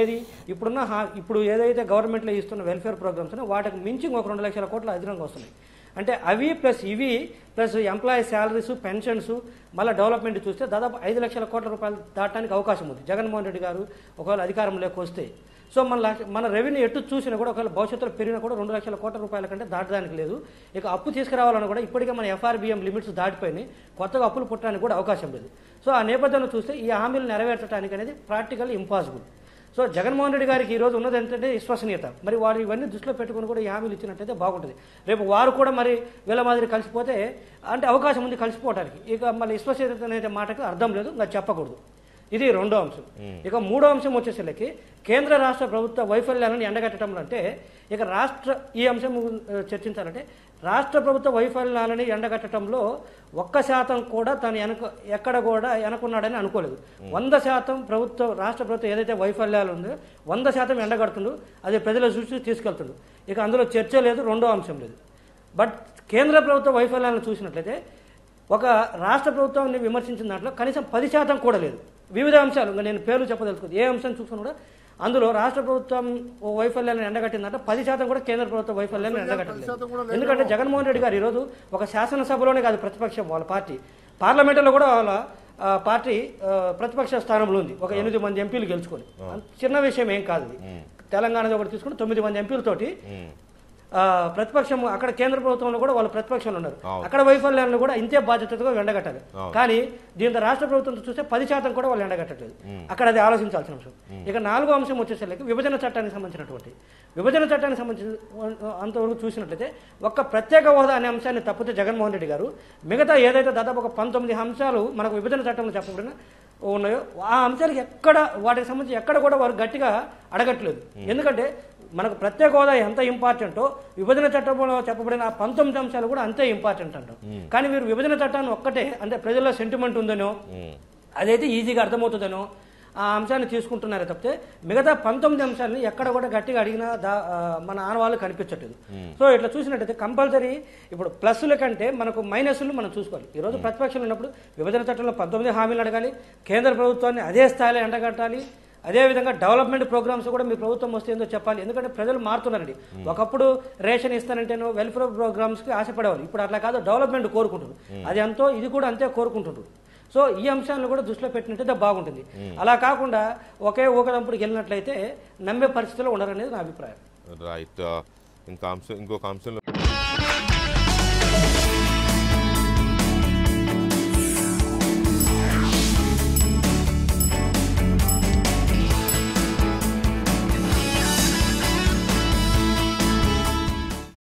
ఏది ఇప్పుడున్న ఇప్పుడు ఏదైతే గవర్నమెంట్లో ఇస్తున్న వెల్ఫేర్ ప్రోగ్రామ్స్ వాటికి మించి ఇంకొక రెండు లక్షల కోట్లు అధికంగా వస్తున్నాయి. అంటే అవి ప్లస్ ఇవి ప్లస్ ఎంప్లాయీ శాలరీస్ పెన్షన్స్ మళ్ళీ డెవలప్మెంట్ చూస్తే దాదాపు ఐదు లక్షల కోట్ల రూపాయలు దాటడానికి అవకాశం ఉంది. జగన్మోహన్ రెడ్డి గారు ఒకవేళ అధికారంలోకి వస్తే సో మన మన రెవెన్యూ ఎటు చూసినా కూడా ఒకవేళ భవిష్యత్తులో పెరిగినా కూడా రెండు లక్షల కోట్ల రూపాయల కంటే దాటడానికి లేదు. ఇక అప్పు తీసుకురావాలన్నా కూడా ఇప్పటికే మన ఎఫ్ఆర్బిఎం లిమిట్స్ దాటిపోయినాయి. కొత్తగా అప్పులు పుట్టడానికి కూడా అవకాశం లేదు. సో ఆ నేపథ్యంలో చూస్తే ఈ హామీలు నెరవేర్చడానికి అనేది practical impossible so Jaganmohan Reddy గారికి ఈ రోజు ఉన్నది ఏంటంటే విశ్వసనీయత. మరి వారు ఇవన్నీ దృష్టిలో పెట్టుకుని కూడా ఈ హామీలు ఇచ్చినట్టయితే బాగుంటుంది. రేపు వారు కూడా మరి వీళ్ళ మాదిరి కలిసిపోతే అంటే అవకాశం ఉంది కలిసిపోవడానికి ఇక మళ్ళీ విశ్వసనీయత అనే మాటకు అర్థం లేదు. ఇంకా చెప్పకూడదు. ఇది రెండో అంశం. ఇక మూడో అంశం వచ్చేసరికి కేంద్ర రాష్ట్ర ప్రభుత్వ వైఫల్యాలను ఎండగట్టడం అంటే ఇక రాష్ట్ర ఈ అంశం చర్చించాలంటే రాష్ట్ర ప్రభుత్వ వైఫల్యాలని ఎండగట్టడంలో ఒక్క శాతం కూడా తను వెనక ఎక్కడ కూడా వెనకున్నాడని అనుకోలేదు. వంద శాతం ప్రభుత్వం రాష్ట్ర ప్రభుత్వం ఏదైతే వైఫల్యాలు ఉందో వంద శాతం ఎండగడుతుందో అది ప్రజల దృష్టికి తీసుకెళ్తుండు. ఇక అందులో చర్చ లేదు రెండో అంశం లేదు. బట్ కేంద్ర ప్రభుత్వ వైఫల్యాలను చూసినట్లయితే ఒక రాష్ట్ర ప్రభుత్వాన్ని విమర్శించిన దాంట్లో కనీసం పది శాతం కూడా లేదు. వివిధ అంశాలు ఇంకా నేను పేర్లు చెప్పదలుచుకుంది. ఏ అంశం చూసుకున్నా కూడా అందులో రాష్ట్ర ప్రభుత్వం ఓ వైఫల్యాన్ని ఎండగట్టిందంటే పది శాతం కూడా కేంద్ర ప్రభుత్వ వైఫల్యాన్ని ఎండగట్టలేదు. ఎందుకంటే జగన్మోహన్ రెడ్డి గారు ఈరోజు ఒక శాసనసభలోనే కాదు ప్రతిపక్షం వాళ్ళ పార్టీ. పార్లమెంటులో కూడా వాళ్ళ పార్టీ ప్రతిపక్ష స్థానంలో ఉంది. ఒక ఎనిమిది మంది ఎంపీలు గెలుచుకొని. చిన్న విషయం ఏం కాదు తెలంగాణలో ఒకటి తీసుకుని తొమ్మిది మంది ఎంపీలతోటి ప్రతిపక్షం అక్కడ కేంద్ర ప్రభుత్వంలో కూడా వాళ్ళు ప్రతిపక్షంలో ఉన్నారు. అక్కడ వైఫల్యాలను కూడా ఇంతే బాధ్యతగా ఎండగట్టాలి. కానీ దీంతో రాష్ట్ర ప్రభుత్వం చూస్తే పది శాతం కూడా వాళ్ళు ఎండగట్టట్లేదు. అక్కడ అది ఆలోచించాల్సిన అంశం. ఇక నాలుగో అంశం వచ్చేసరికి విభజన చట్టానికి సంబంధించినటువంటి. విభజన చట్టానికి సంబంధించిన అంతవరకు చూసినట్లయితే ఒక్క ప్రత్యేక హోదా అనే అంశాన్ని తప్పితే జగన్మోహన్ రెడ్డి గారు మిగతా ఏదైతే దాదాపు ఒక పంతొమ్మిది అంశాలు మనకు విభజన చట్టంలో చెప్పబడిన ఉన్నాయో ఆ అంశాలకు ఎక్కడ వాటికి సంబంధించి ఎక్కడ కూడా వారు గట్టిగా అడగట్లేదు. ఎందుకంటే మనకు ప్రత్యేక హోదా ఎంత ఇంపార్టెంటో విభజన చట్టంలో చెప్పబడిన ఆ పంతొమ్మిది అంశాలు కూడా అంతే ఇంపార్టెంట్ అంటాం కానీ మీరు విభజన చట్టాన్ని ఒక్కటే అంటే ప్రజల్లో సెంటిమెంట్ ఉందనో అదైతే ఈజీగా అర్థమవుతుందనో ఆ అంశాన్ని తీసుకుంటున్నారే తప్పితే మిగతా పంతొమ్మిది అంశాలని ఎక్కడ కూడా గట్టిగా అడిగినా దా- మన ఆనవాళ్ళు కనిపించట్లేదు. సో ఇట్లా చూసినట్టయితే కంపల్సరీ ఇప్పుడు ప్లస్ల కంటే మనకు మైనస్లు మనం చూసుకోవాలి. ఈ రోజు ప్రతిపక్షంలో ఉన్నప్పుడు విభజన చట్టంలో పంతొమ్మిది హామీలు అడగాలి కేంద్ర ప్రభుత్వాన్ని అదే స్థాయిలో ఎండగట్టాలి అదేవిధంగా డెవలప్మెంట్ ప్రోగ్రామ్స్ కూడా మీ ప్రభుత్వం వస్తే ఏందో చెప్పాలి. ఎందుకంటే ప్రజలు మారుతున్నారండి. ఒకప్పుడు రేషన్ ఇస్తానంటేనో వెల్ఫేర్ ప్రోగ్రామ్స్కి ఆశపడేవారు. ఇప్పుడు అట్లా కాదు డెవలప్మెంట్ కోరుకుంటున్నారు. అది ఎంతో ఇది కూడా అంతే కోరుకుంటున్నారు. సో ఈ అంశాలను కూడా దృష్టిలో పెట్టినట్టయితే బాగుంటుంది. అలా కాకుండా ఒకే ఊకదంపుడికి వెళ్ళినట్లయితే నమ్మే పరిస్థితిలో ఉండరనేది నా అభిప్రాయం. రైట్. ఇంకా అంశం ఇంకొక అంశంలో